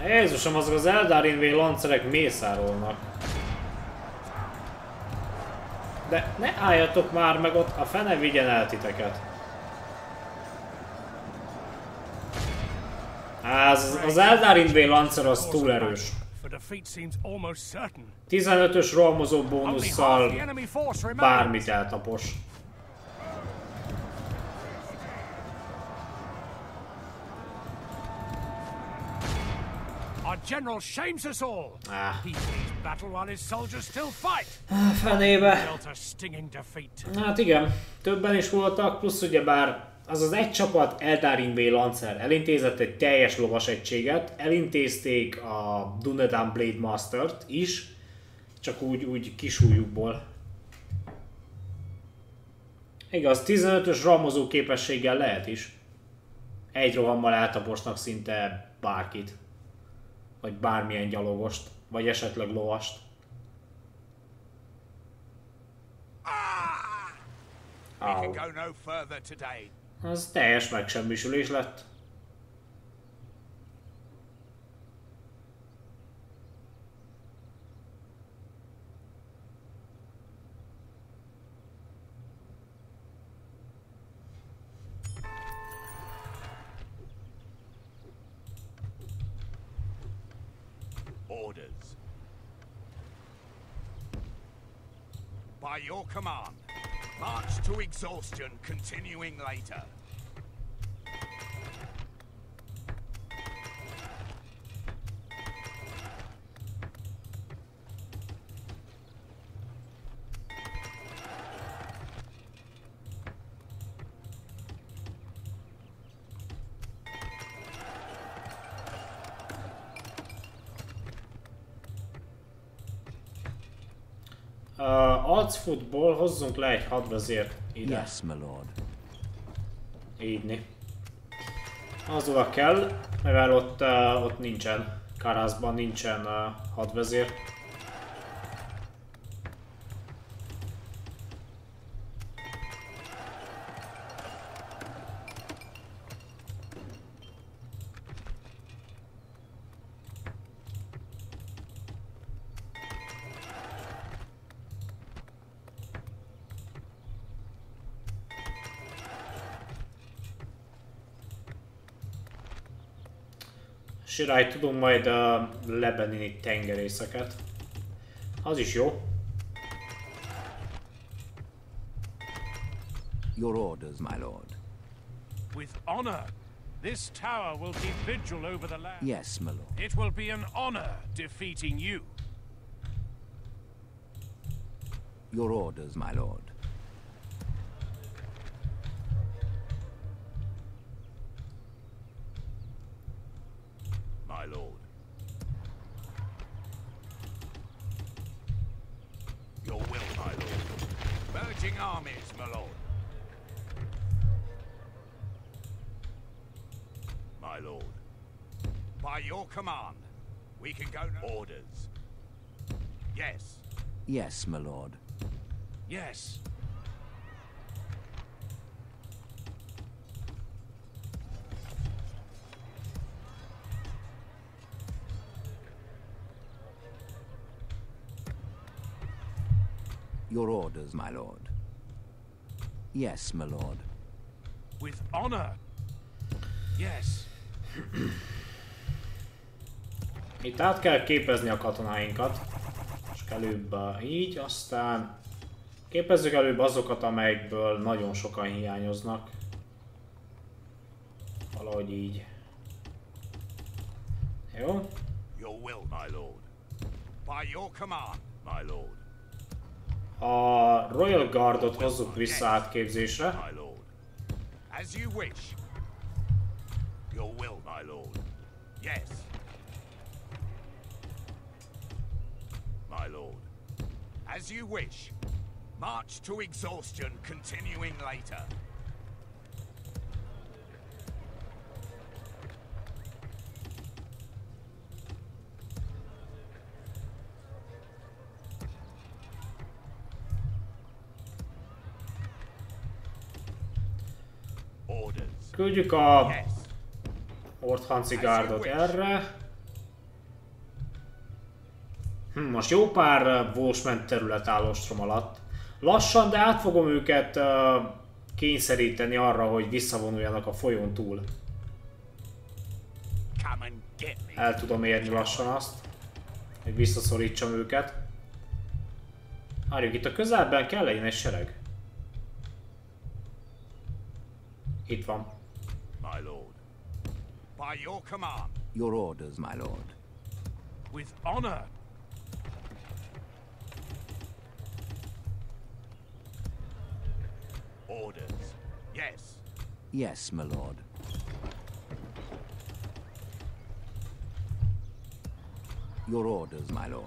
Jézusom, azok az Eldarin V lancerek mészárolnak. De ne álljatok már meg ott, a fene vigyen el titeket. Az, az Eldarin V Lancer az túl erős. For defeat seems almost certain. 15-ös rohamozó bónusszal bármit eltapos. General shames us all. Á, He flees battle while his soldiers still fight. fenébe. Dealt a stinging defeat. Hát igen, többen is voltak, plusz ugye bár az az egy csapat Eldarin V Lancer elintézett egy teljes lovas egységet, elintézték a Dunedain Blade Master-t is, csak úgy, úgy kisújukból. Igaz, 15-ös ramozó képességgel lehet is. Egy rohammal eltaposnak szinte bárkit. Vagy bármilyen gyalogost. Vagy esetleg lovast. Au. no further today. Az teljes megsemmisülés lett. Command, march to exhaustion, continuing later. Alcfootból hozzunk le egy hadvezért ide. Yes, my lord. Ígyni. Az oda kell, mivel ott, uh, ott nincsen, Karaszban nincsen uh, hadvezér. Sirály tudunk majd uh, lebenni tengerészeket. Az is jó. Your orders, my lord. With honor. This tower will keep vigil over the land. Yes, my lord. It will be an honor defeating you. Your orders, my lord. My lord. Your will, my lord. Merging armies, my lord. My lord. By your command, we can go no orders. Yes. Yes, my lord. Yes. Your orders, my lord. Yes, my lord. With honor. Yes. [CLEARS THROAT] Itt át kell képezni a katonáinkat. És előbb így, aztán képezzük előbb azokat, amelyekből nagyon sokan hiányoznak. Valahogy így. Jó? Your will, my lord. By your command, my lord. A Royal Guardot hozzuk vissza átképzésre. As you wish. Yes. My lord. As you wish. March to exhaustion, continuing later. Küldjük a. Orthanci Guardot erre. Hm, most jó pár uh, Wolfsman terület áll ostrom alatt. Lassan, de át fogom őket uh, kényszeríteni arra, hogy visszavonuljanak a folyón túl. El tudom érni lassan azt, hogy visszaszorítsam őket. Várjuk, itt a közelben kell legyen egy sereg. Itt van. My lord. By your command. Your orders, my lord. With honor. Orders. Yes. Yes, my lord. Your orders, my lord.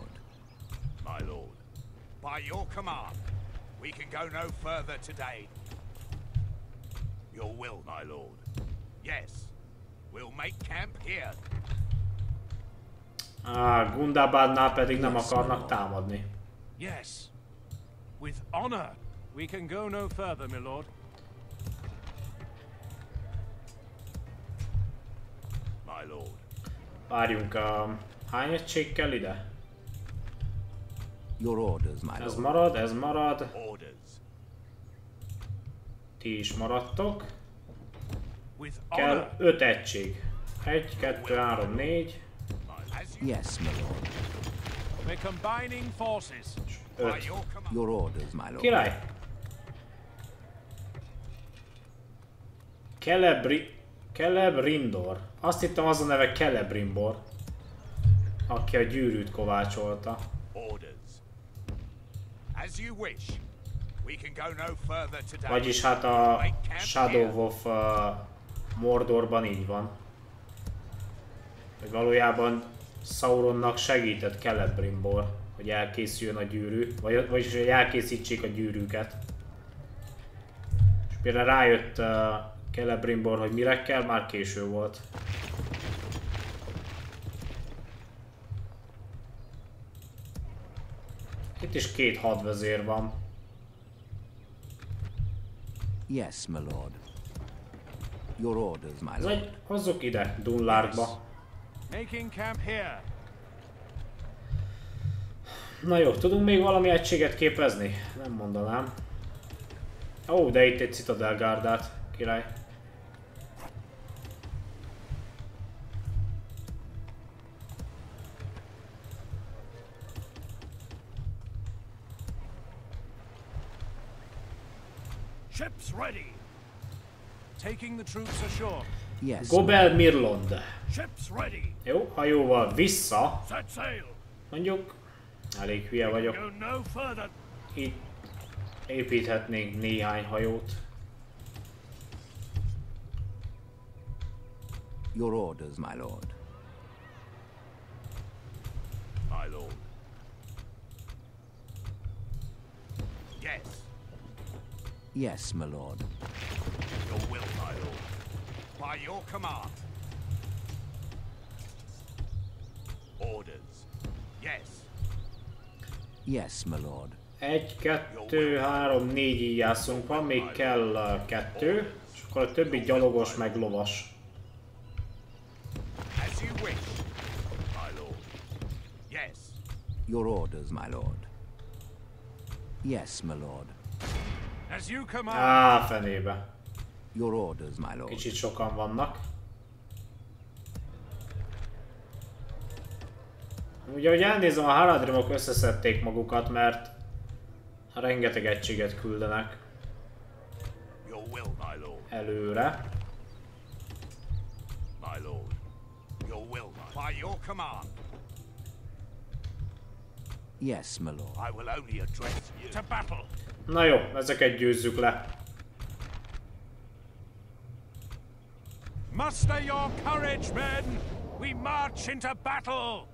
My lord. By your command. We can go no further today. Your will, my lord. Yes. We'll make camp here. Á, Gundabadnál pedig nem akarnak támadni. Yes. With honor. We can go no further, my lord. My lord. Várjunk a... Hány egység kell ide? Your orders, my Ez lord. marad, ez marad. Orders. Ti is maradtok. Kell. 5 egység. 1, 2, 3, 4, As you Yes, my lord. We're combining forces. by 5. your orders, my lord. Király! Kelebri... Celebrindor. Azt hittem az a neve Celebrimbor. Aki a gyűrűt kovácsolta. Vagyis hát a Shadow of uh, Mordorban így van. Hogy valójában Sauronnak segített Celebrimbor, hogy elkészüljön a gyűrű, vagy, vagyis hogy elkészítsék a gyűrűket. És például rájött uh, Celebrimbor, hogy mire kell, már késő volt. Itt is két hadvezér van. Yes, my lord. Your orders, my lord. hozzuk ide, Dunlárkba. Making camp here. Na jó, tudunk még valami egységet képezni? Nem mondanám. Ó, de itt egy Citadel Guardát, király. Ships ready. Taking the troops ashore. Yes. Gobel Mirlond. Ships ready. Jó, hajóval vissza. Set sail. Mondjuk, elég hülye vagyok. Go no further. Itt építhetnénk néhány hajót. Your orders, my lord. My lord. Yes. Yes, my lord. Your will, my lord. By your command. Orders. Yes. Yes, my lord. Egy, kettő, három, négy íjászunk van, még kell uh, kettő, és akkor a többi gyalogos meg lovas. As you wish, my lord. Yes. Your orders, my lord. Yes, my lord. As you command. Á, fenébe. Your orders, my lord. Kicsit sokan vannak. Ugye, hogy elnézem, a Haradrimok összeszedték magukat, mert rengeteg egységet küldenek Your will, my lord. előre. My lord. Your will, By your command. Yes, my lord. I will only address you. To battle. Na jó, ezeket győzzük le. Muster your courage, men. We march into battle.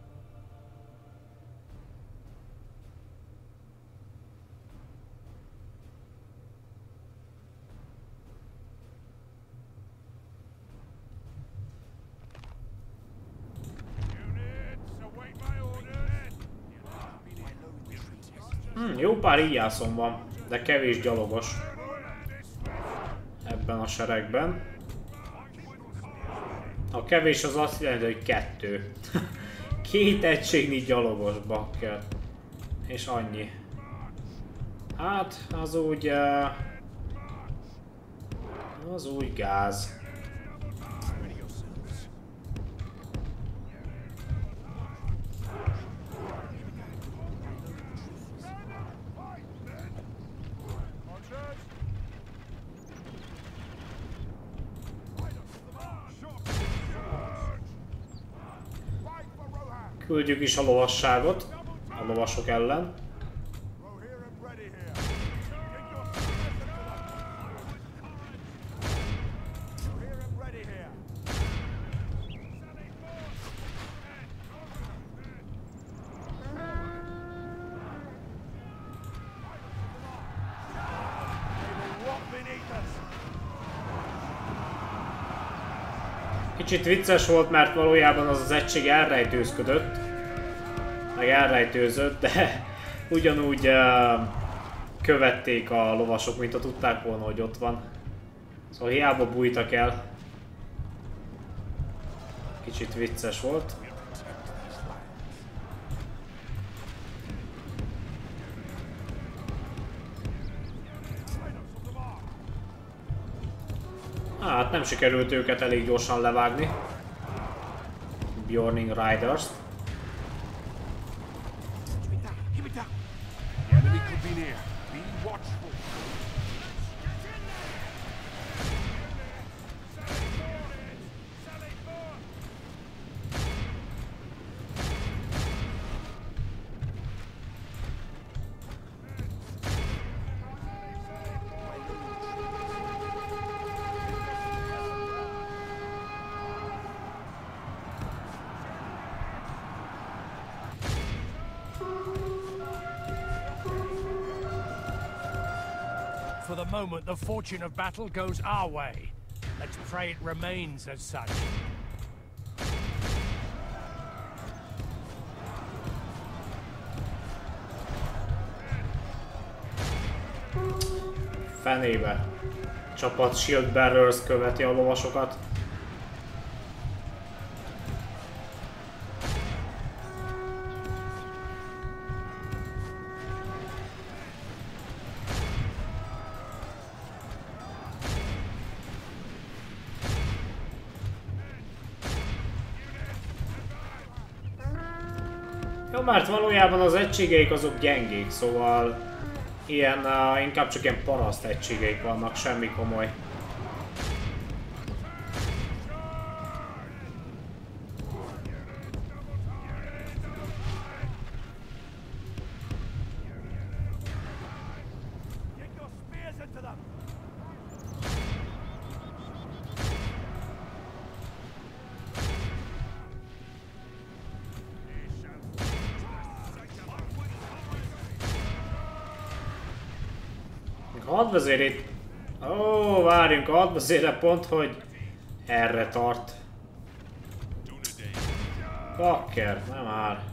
Units, await my orders. Hm, jó pár íjászom van, de kevés gyalogos. Ebben a seregben. A kevés az azt jelenti, hogy kettő. [LAUGHS] Két egységnyi gyalogos bakker. És annyi. Hát, az úgy... eh, Az úgy gáz. Küldjük is a lovasságot a lovasok ellen. Kicsit vicces volt, mert valójában az az egység elrejtőzködött, meg elrejtőzött, de [LAUGHS] ugyanúgy uh, követték a lovasok, mint a tudták volna, hogy ott van. Szóval hiába bújtak el. Kicsit vicces volt. Hát nem sikerült őket elég gyorsan levágni. Bjorning Riders-t. The fortune of battle goes our way. Let's pray it remains as such. Fenébe. Csapat Shield Bearers követi a lovasokat. Valójában az egységeik azok gyengék, szóval ilyen, uh, inkább csak ilyen paraszt egységeik vannak, semmi komoly. A hadvezér itt... Ó, várjunk, a hadvezére pont, hogy erre tart. Bakker, nem már.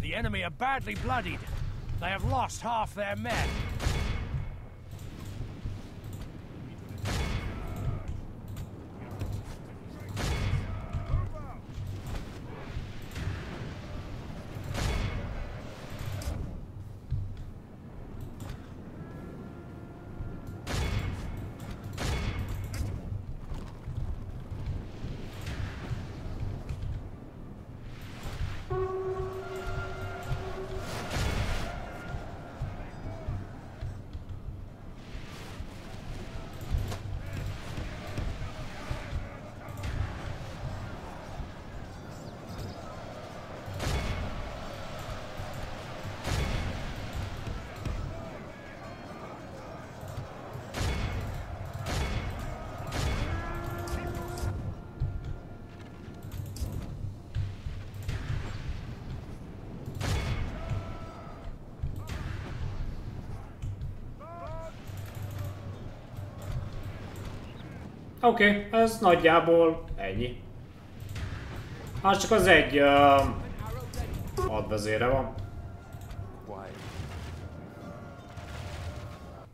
The enemy are badly bloodied. They have lost half their men. Oké, okay, ez nagyjából ennyi. Hát csak az egy uh, hadvezére van.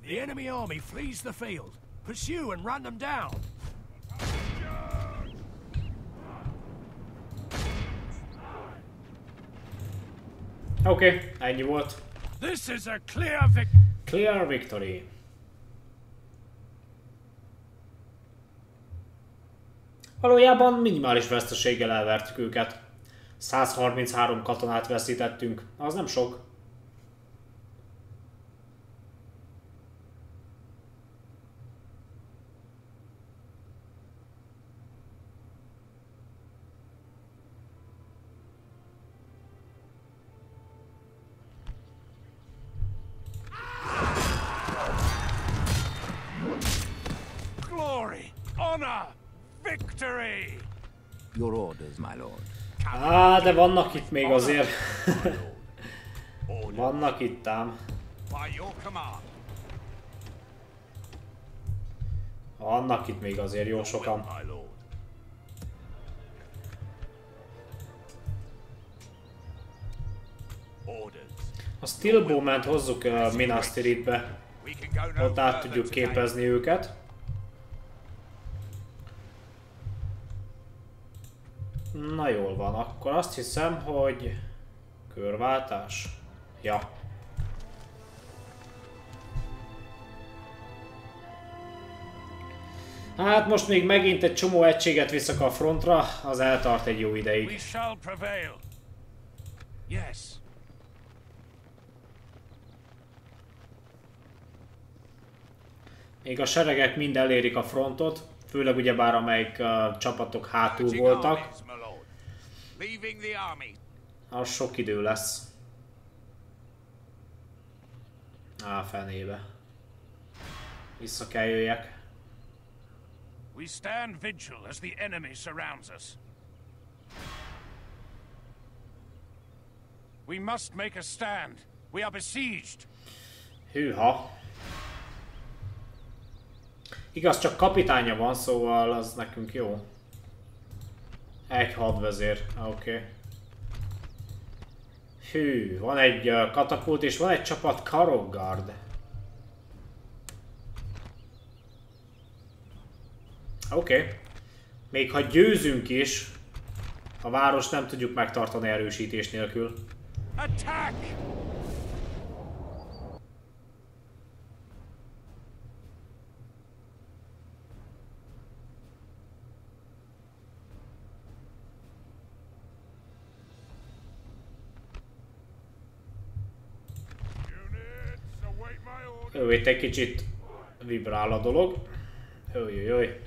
The enemy army flees the field. Pursue and run them down. Oké, okay, ennyi volt. This is a clear victory. Clear victory. Valójában minimális veszteséggel elvertük őket. 133 katonát veszítettünk, az nem sok. de vannak itt még azért. [LAUGHS] vannak itt ám. Vannak itt még azért jó sokan. A Steel Bowman-t hozzuk uh, Minas Tirithbe. Ott át tudjuk képezni őket. Na jól van, akkor azt hiszem, hogy körváltás. Ja. Hát most még megint egy csomó egységet viszek a frontra, az eltart egy jó We ideig. shall prevail. Yes. Még a seregek mind elérik a frontot, főleg ugyebár amelyik uh, csapatok hátul voltak. Armies, my lord. Leaving the army. Az sok idő lesz. Á, fenébe. Vissza kell jöjjek. We stand vigil as the enemy surrounds us. We must make a stand. We are besieged. Hűha. Igaz, csak kapitánya van, szóval az nekünk jó. Egy hadvezér, oké. Okay. Hű, van egy uh, és van egy csapat Karogard. Oké. Okay. Még ha győzünk is, a város nem tudjuk megtartani erősítés nélkül. Attack! Jó, itt egy kicsit vibrál a dolog. Jöjjöjjöj.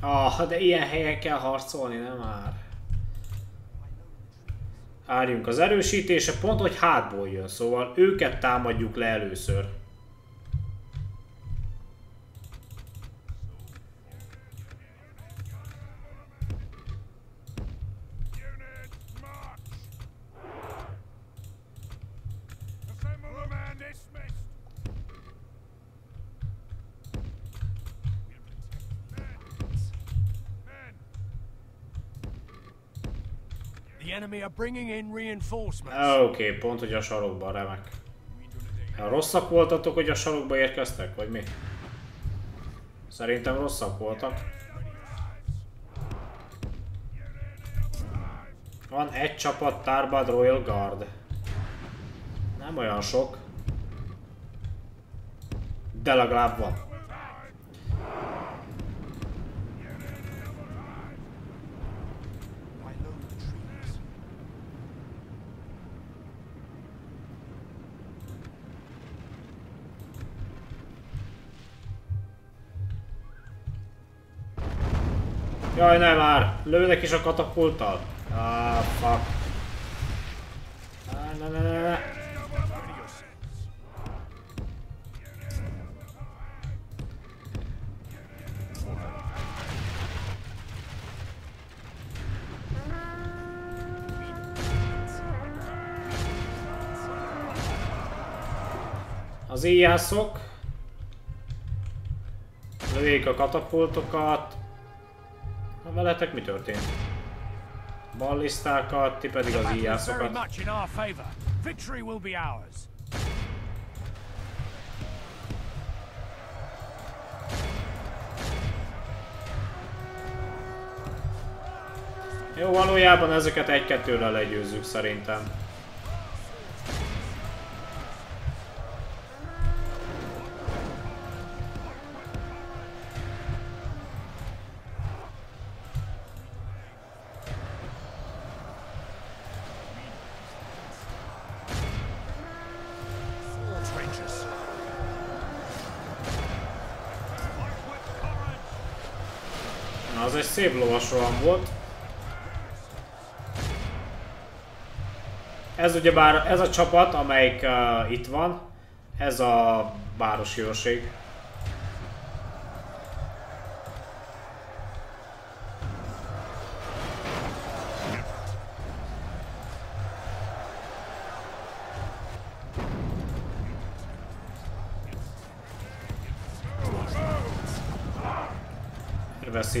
Ah, de ilyen helyen kell harcolni, nem már. Álljunk az erősítése, pont hogy hátból jön, szóval őket támadjuk le először. Units, march. Assemble the man dismissed. Men, The enemy are bringing in reinforcements. Oké, okay, pont hogy a sarokban remek. Ha rosszak voltatok, hogy a sarokba érkeztek, vagy mi? Szerintem rosszak voltak. Van egy csapat Tarbad Royal Guard. Nem olyan sok. De legalább van. Jaj, nem már! Lőnek is a katapulttal? Ah, fuck. Ah, ne, ne, ne, ne. Az íjászok lövik a katapultokat. Veletek mi történt? Ballisztákat, ti pedig az íjászokat. Jó, valójában ezeket egy-kettőre legyőzzük szerintem. Roham volt. Ez ugyebár, ez a csapat, amelyik uh, itt van, ez a városi őrség.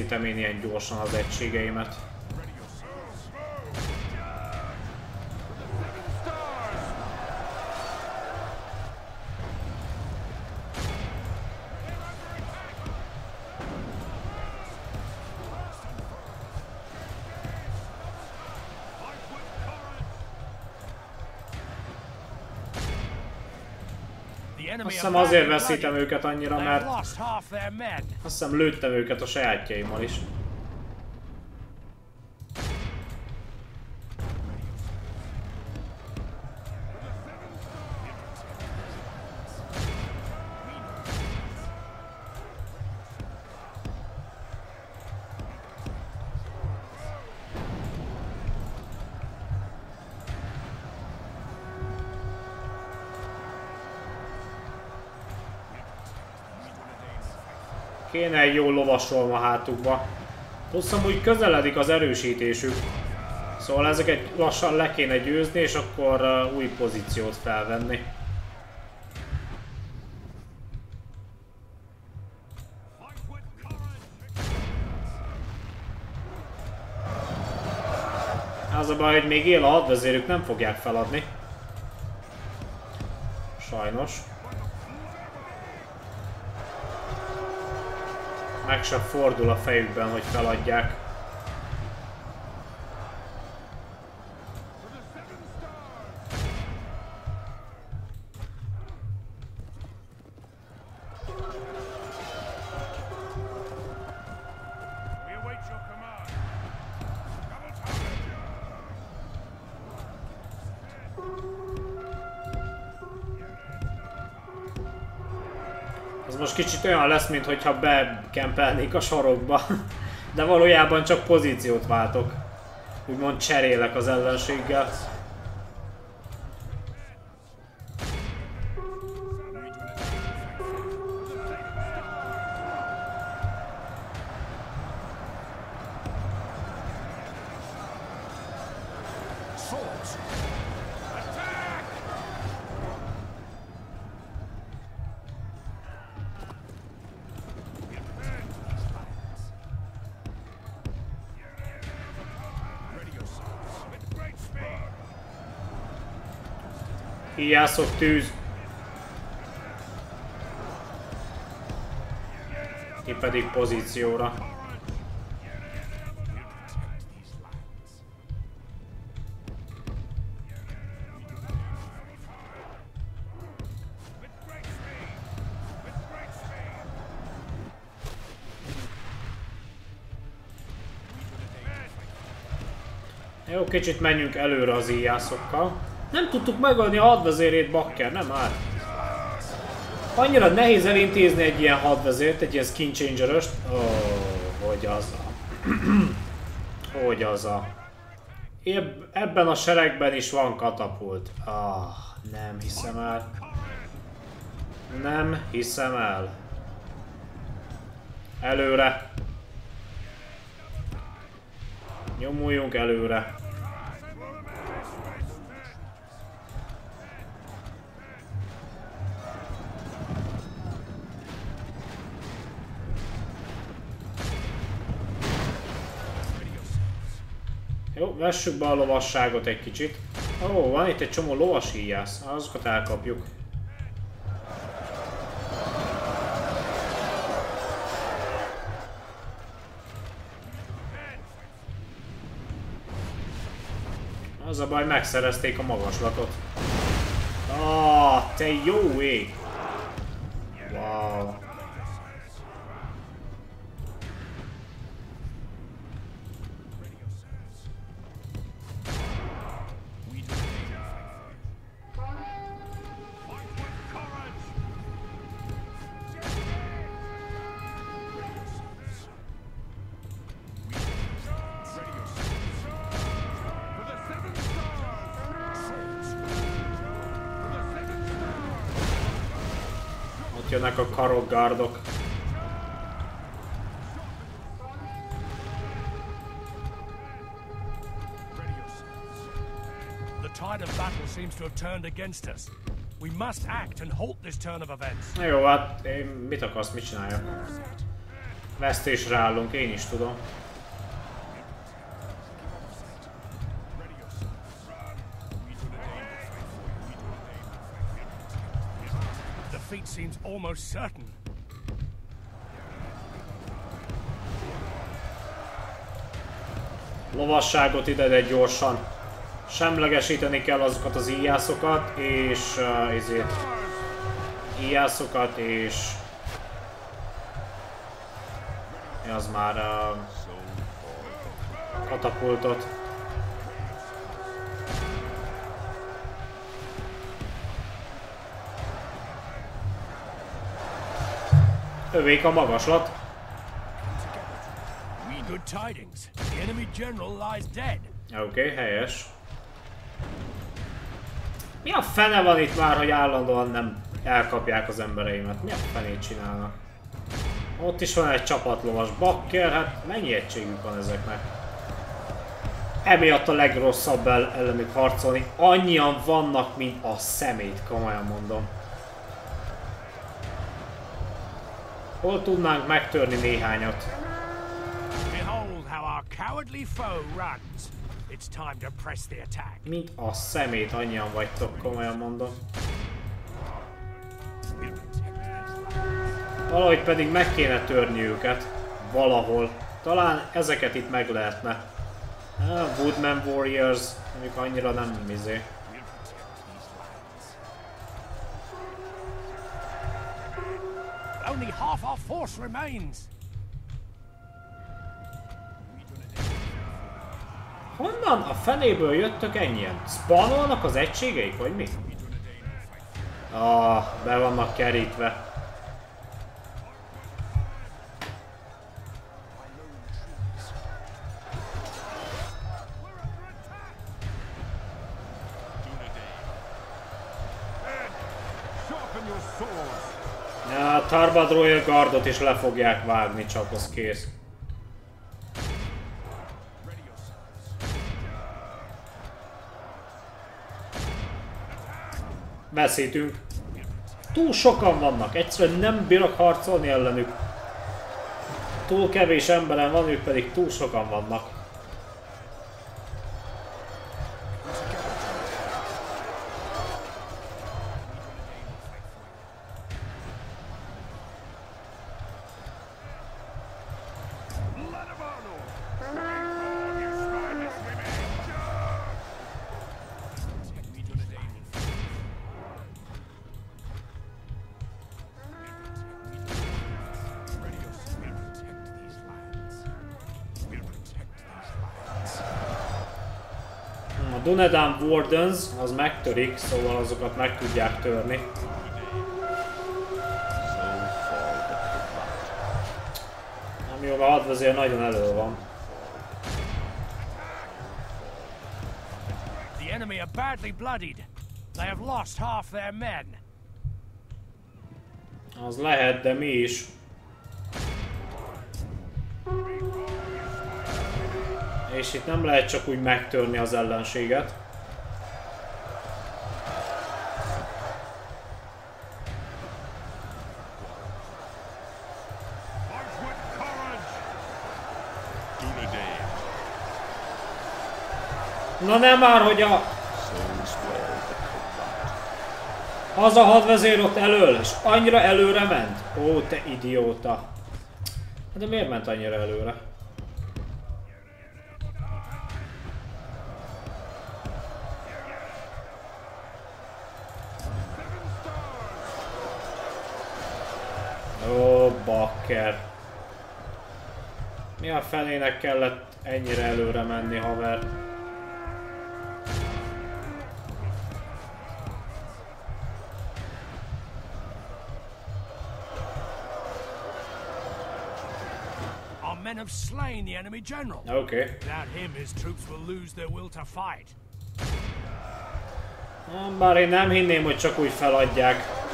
Veszítem én ilyen gyorsan az egységeimet. Azt hiszem azért veszítem őket annyira, mert azt hiszem lőttem őket a sajátjaimmal is. Kéne egy jó lovasról a hátukba. Plusz amúgy közeledik az erősítésük. Szóval ezeket lassan le kéne győzni, és akkor uh, új pozíciót felvenni. Az a baj, hogy még él a hadvezérük, nem fogják feladni. Sajnos. Meg sem fordul a fejükben, hogy feladják. Ez most kicsit olyan lesz, mintha bekempelnék a sorokba. De valójában csak pozíciót váltok. Úgymond cserélek az ellenséggel. Híjászok tűz. Ki pedig pozícióra. Jó, kicsit menjünk előre az íjászokkal. Nem tudtuk megadni a hadvezérét, Bakker, nem már. Annyira nehéz elintézni egy ilyen hadvezért, egy ilyen skin changer Ó, hogy az a... [CLEARS THROAT] hogy az a... Ebb, ebben a seregben is van katapult. Ah, nem hiszem el. Nem hiszem el. Előre. Nyomuljunk előre. Vessük be a lovasságot egy kicsit. Ó, van itt egy csomó lovas híjász. Azokat elkapjuk. Az a baj, megszerezték a magaslatot. Ah, te jó ég! Jönnek a karokgárdok. The tide of battle seems to have turned against us. We must act and halt this turn of events. Na jó, hát én mit akarsz, mit csináljak? Vesztésre állunk, én is tudom. Almost certain. Lovasságot ide, de gyorsan. Semlegesíteni kell azokat az íjászokat, és uh, ezért íjászokat és... Az már a katapultot. Övék a magaslat. Oké, okay, helyes. Mi a fene van itt már, hogy állandóan nem elkapják az embereimet? Mi a fenét csinálnak? Ott is van egy csapatlovas bakker, hát mennyi egységük van ezeknek? Emiatt a legrosszabb el ellenük harcolni. Annyian vannak, mint a szemét, komolyan mondom. Hol tudnánk megtörni néhányat? Mint a szemét, annyian vagytok, komolyan mondom. Valahogy pedig meg kéne törni őket. Valahol. Talán ezeket itt meg lehetne. Ah, Woodman Warriors, mondjuk annyira nem mizé. Only force remains. Honnan a fenéből jöttök ennyien? Spanolnak az egységeik, vagy mi? Ah, be vannak kerítve. A Tarbad Royal Guardot is le fogják vágni, csak az kész. Veszítünk. Túl sokan vannak, egyszerűen nem bírok harcolni ellenük. Túl kevés emberen van, ők pedig túl sokan vannak. A Dunedain Wardens az megtörik, szóval azokat meg tudják törni. Ami a hadvezér nagyon elő van. The enemy are badly bloodied. They have lost half their men. Az lehet, de mi is. És itt nem lehet csak úgy megtörni az ellenséget. Na nem már, hogy a... Az a hadvezér ott elől, és annyira előre ment. Ó, te idióta. De miért ment annyira előre? Bakker. Mi a fenének kellett ennyire előre menni, haver? Our men have slain the enemy general. Okay. Without him, his troops will lose their will to fight. Bár én nem hinném, hogy csak úgy feladják.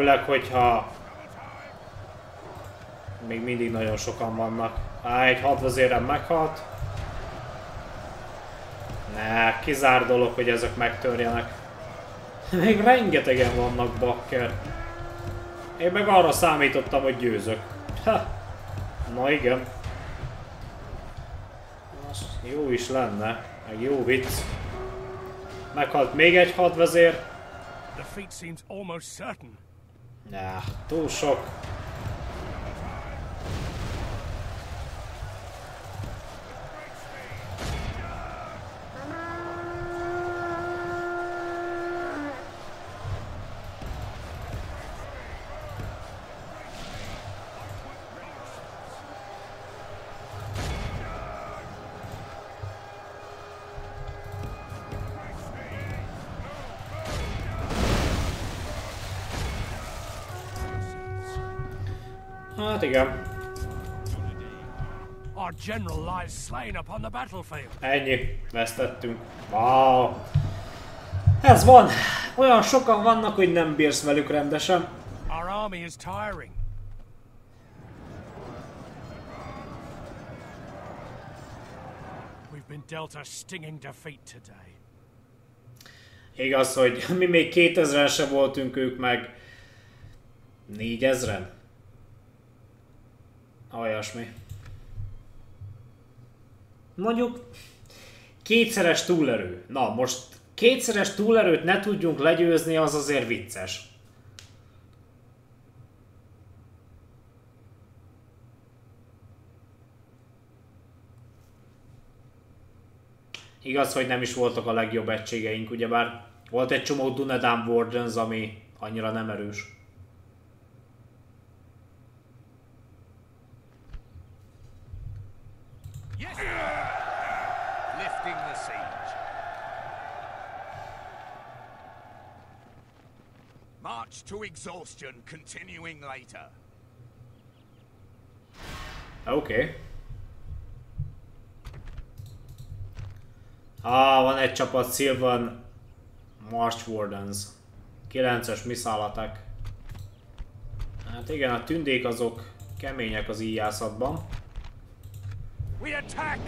Főleg, hogyha még mindig nagyon sokan vannak. Á, egy hadvezérem meghalt. Ne, kizár dolog, hogy ezek megtörjenek. Még rengetegen vannak, bakker. Én meg arra számítottam, hogy győzök. Ha. Na igen. Az jó is lenne, meg jó vicc. Meghalt még egy hadvezér. Defeat seems almost certain. Nah, túl sok. Igen, Our general lies slain upon the battlefield. ennyi, vesztettünk. Wow. Ez van. Olyan sokan vannak, hogy nem bírsz velük rendesen. Our army is tiring. We've been dealt a stinging defeat today. Igaz, hogy mi még 2000-en se voltunk, ők meg 4000-en. Olyasmi. Mondjuk kétszeres túlerő. Na most kétszeres túlerőt ne tudjunk legyőzni, az azért vicces. Igaz, hogy nem is voltak a legjobb egységeink, ugyebár volt egy csomó Dunedain Wardens, ami annyira nem erős. Yes! Lifting the siege. To exhaustion, continuing later. Oké. Okay. Ah, van egy csapat Sylvan March Wardens. 9-es missile attack. Hát igen, a tündék azok kemények az íjászatban. We attack!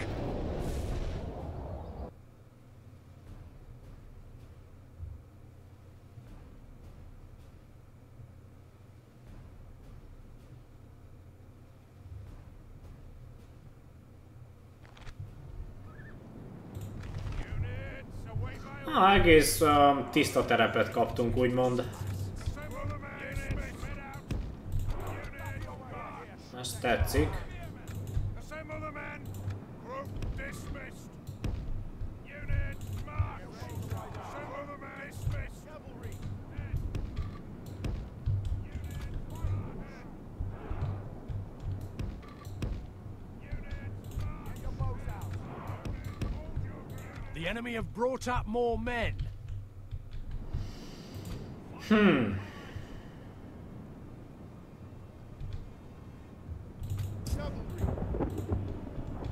Ah, egész um, tiszta terepet kaptunk, úgymond. Assemble the men. Spread out. Unit, march. Ez tetszik. Brought up more men.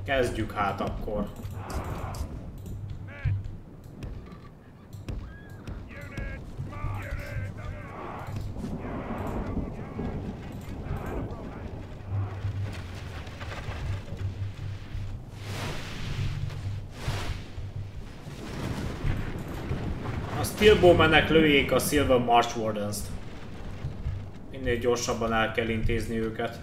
Kezdjük hát akkor. A Steelbowmenek lőjék a Silver March Wardens-t. Minél gyorsabban el kell intézni őket.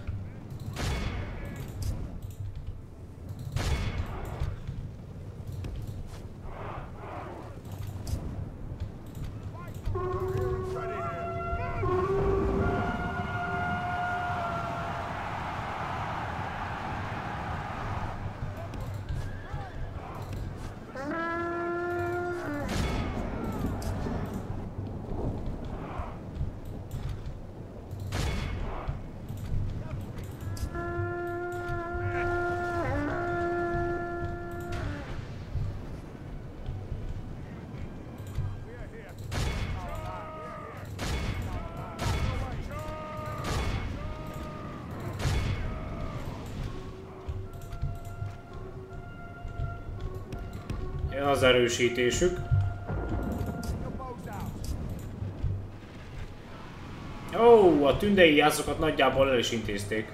Az erősítésük. Ó, a tündei játszokat nagyjából el is intézték.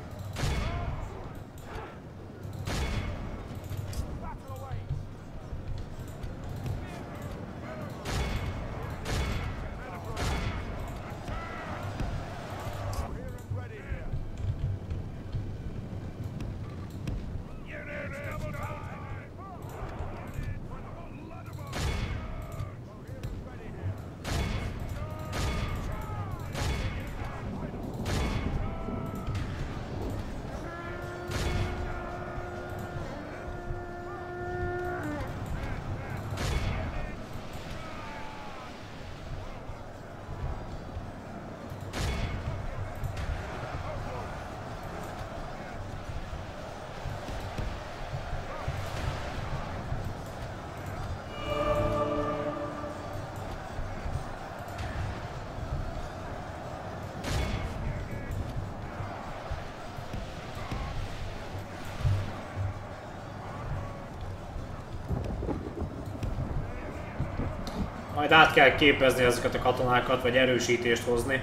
Majd át kell képezni ezeket a katonákat, vagy erősítést hozni.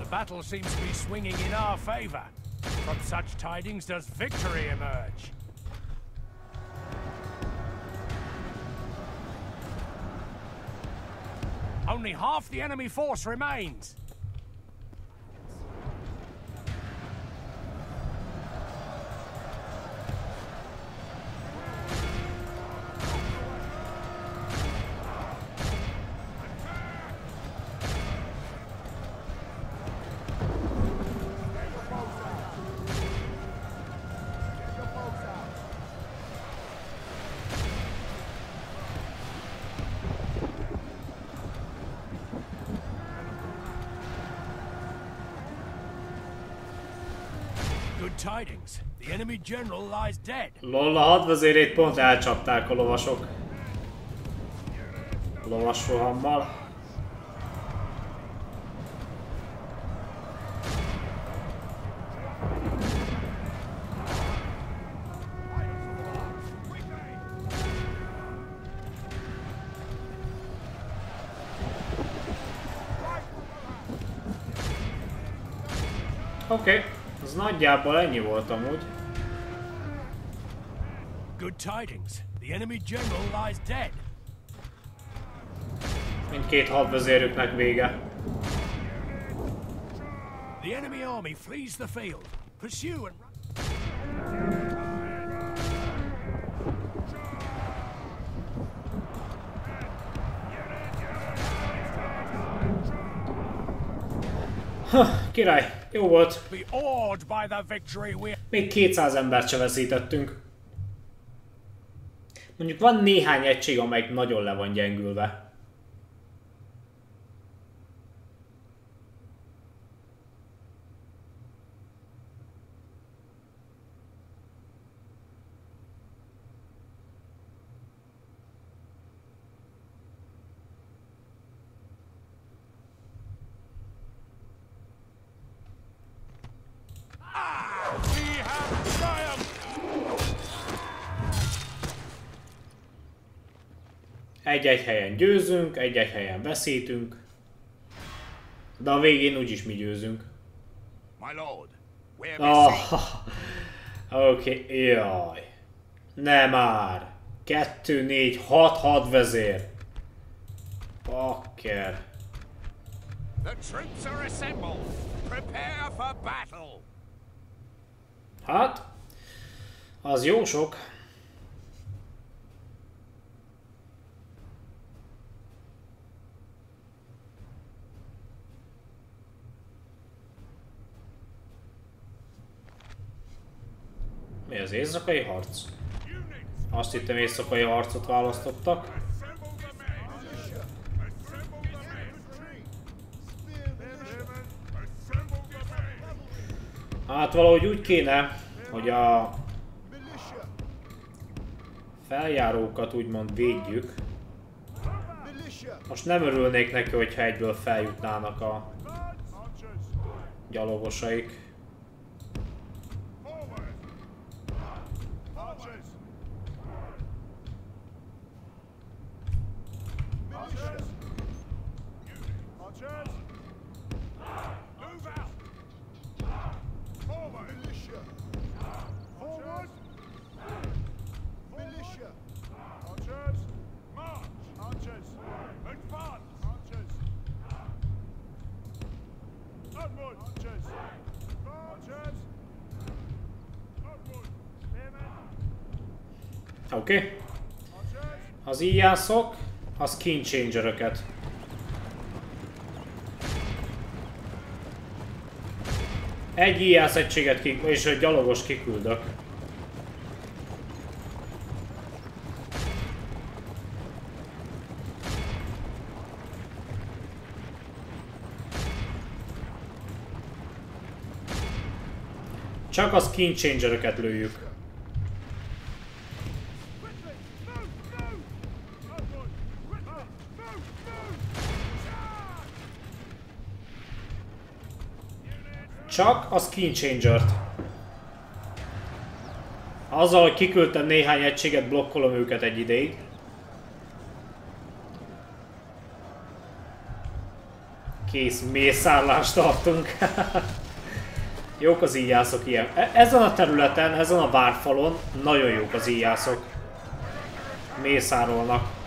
The battle seems to be swinging in our favor. From such tidings does victory emerge. Only half the enemy force remains. Tidings. The enemy general lies dead. Lol, a hadvezérét pont elcsapták a lovasok. Lovas rohammal. Okay. Az nagyjából ennyi volt amúgy. Good tidings. The enemy general lies dead. Mindkét hadvezérüknek vége. The enemy army flees the field. Pursue and run. Király, jó volt. Még 200 embert se veszítettünk. Mondjuk van néhány egység, amelyik nagyon le van gyengülve. We have triumphed! Egy-egy helyen győzünk, egy-egy helyen veszítünk. De a végén úgyis mi győzünk. My lord. Oh, Oké, okay. jaj. Nem már. 2, 4, 6 hadvezér. Bakker. The troops are assembled. Prepare for battle. Hát, az jó sok. Mi az éjszakai harc? Azt hittem éjszakai harcot választottak. Hát valahogy úgy kéne, hogy a feljárókat úgymond védjük. Most nem örülnék neki, hogyha egyből feljutnának a gyalogosaik. Oké. Okay. Az íjászok, a skin changeröket. Egy íjász egységet ki, és egy gyalogos kiküldök. Csak a skin changeröket lőjük. csak a skin changer-t. Azzal, hogy kiküldtem néhány egységet, blokkolom őket egy ideig. Kész mészárlást tartunk. [LAUGHS] jók az íjászok ilyen. E ezen a területen, ezen a várfalon nagyon jók az íjászok. Mészárolnak.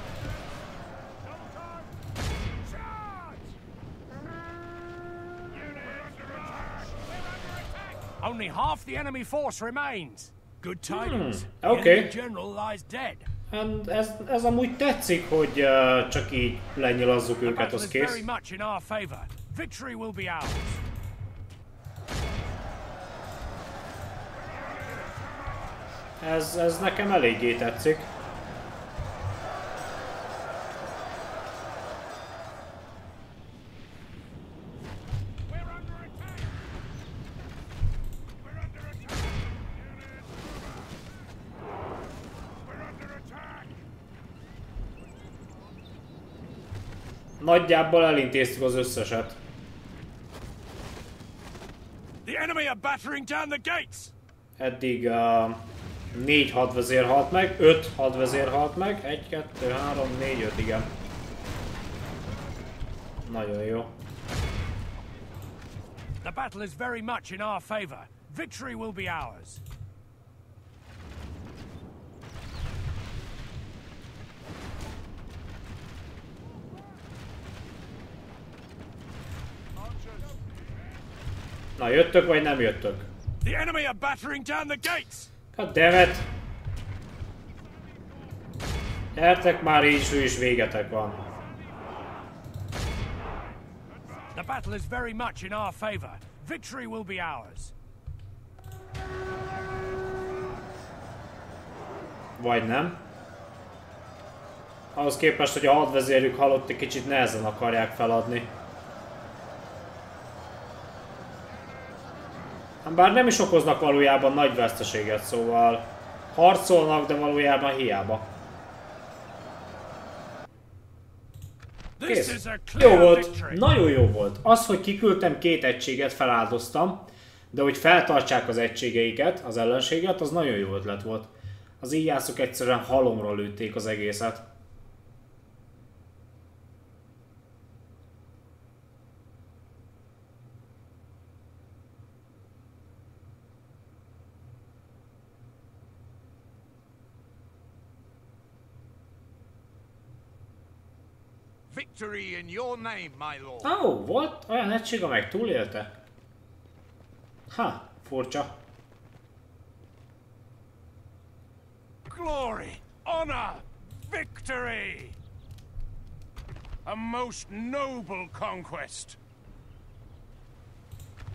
Only half the enemy force remains. Good tidings. The okay. general lies dead. Hát ez, ez amúgy tetszik, hogy uh, csak így lenyilazzuk őket, az kész. very much in our favor. Victory will be ours. Ez, ez nekem eléggé tetszik. We're under attack! We're under attack! Unit! We're under attack! Nagyjából elintéztük az összeset. Eddig uh, négy hadvezér halt meg, öt hadvezér halt meg, egy, kettő, három, négy, öt, igen. Nagyon jó. The battle is very much in our favor. Victory will be ours. Na, jöttök vagy nem jöttök? The enemy are battering down the gates. God damn it! Gyertek már így, is végetek van. The battle is very much in our favor. Victory will be ours. Vagy nem. Ahhoz képest, hogy a hadvezérük halott, egy kicsit nehezen akarják feladni. Bár nem is okoznak valójában nagy veszteséget, szóval harcolnak, de valójában hiába. Kész. Jó volt, nagyon jó volt. Az, hogy kiküldtem két egységet, feláldoztam, de hogy feltartsák az egységeiket, az ellenséget, az nagyon jó ötlet volt. Az íjászok egyszerűen halomról lőtték az egészet. Victory in your name, my lord. Oh, volt olyan egység, amely túlélte? Ha, furcsa. Glory, honor, victory! A most noble conquest.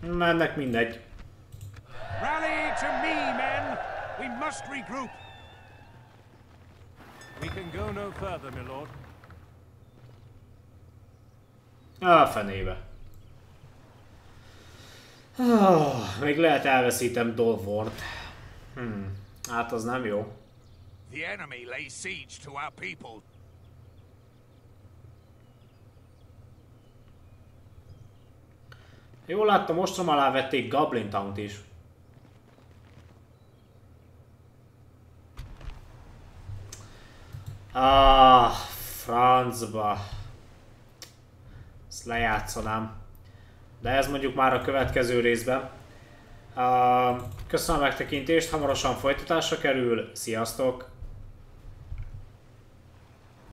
Mennek mindegy. Rally to me, men! We must regroup. We can go no further, my lord. A fenébe. Oh, még lehet elveszítem Dolvort. Hmm, hát az nem jó. The enemy lay siege to our people. Jól láttam, mostrom alá vették Goblin Town-t is. Ah, francba. Ezt lejátszanám. De ez mondjuk már a következő részben. Köszönöm a megtekintést, hamarosan folytatásra kerül. Sziasztok!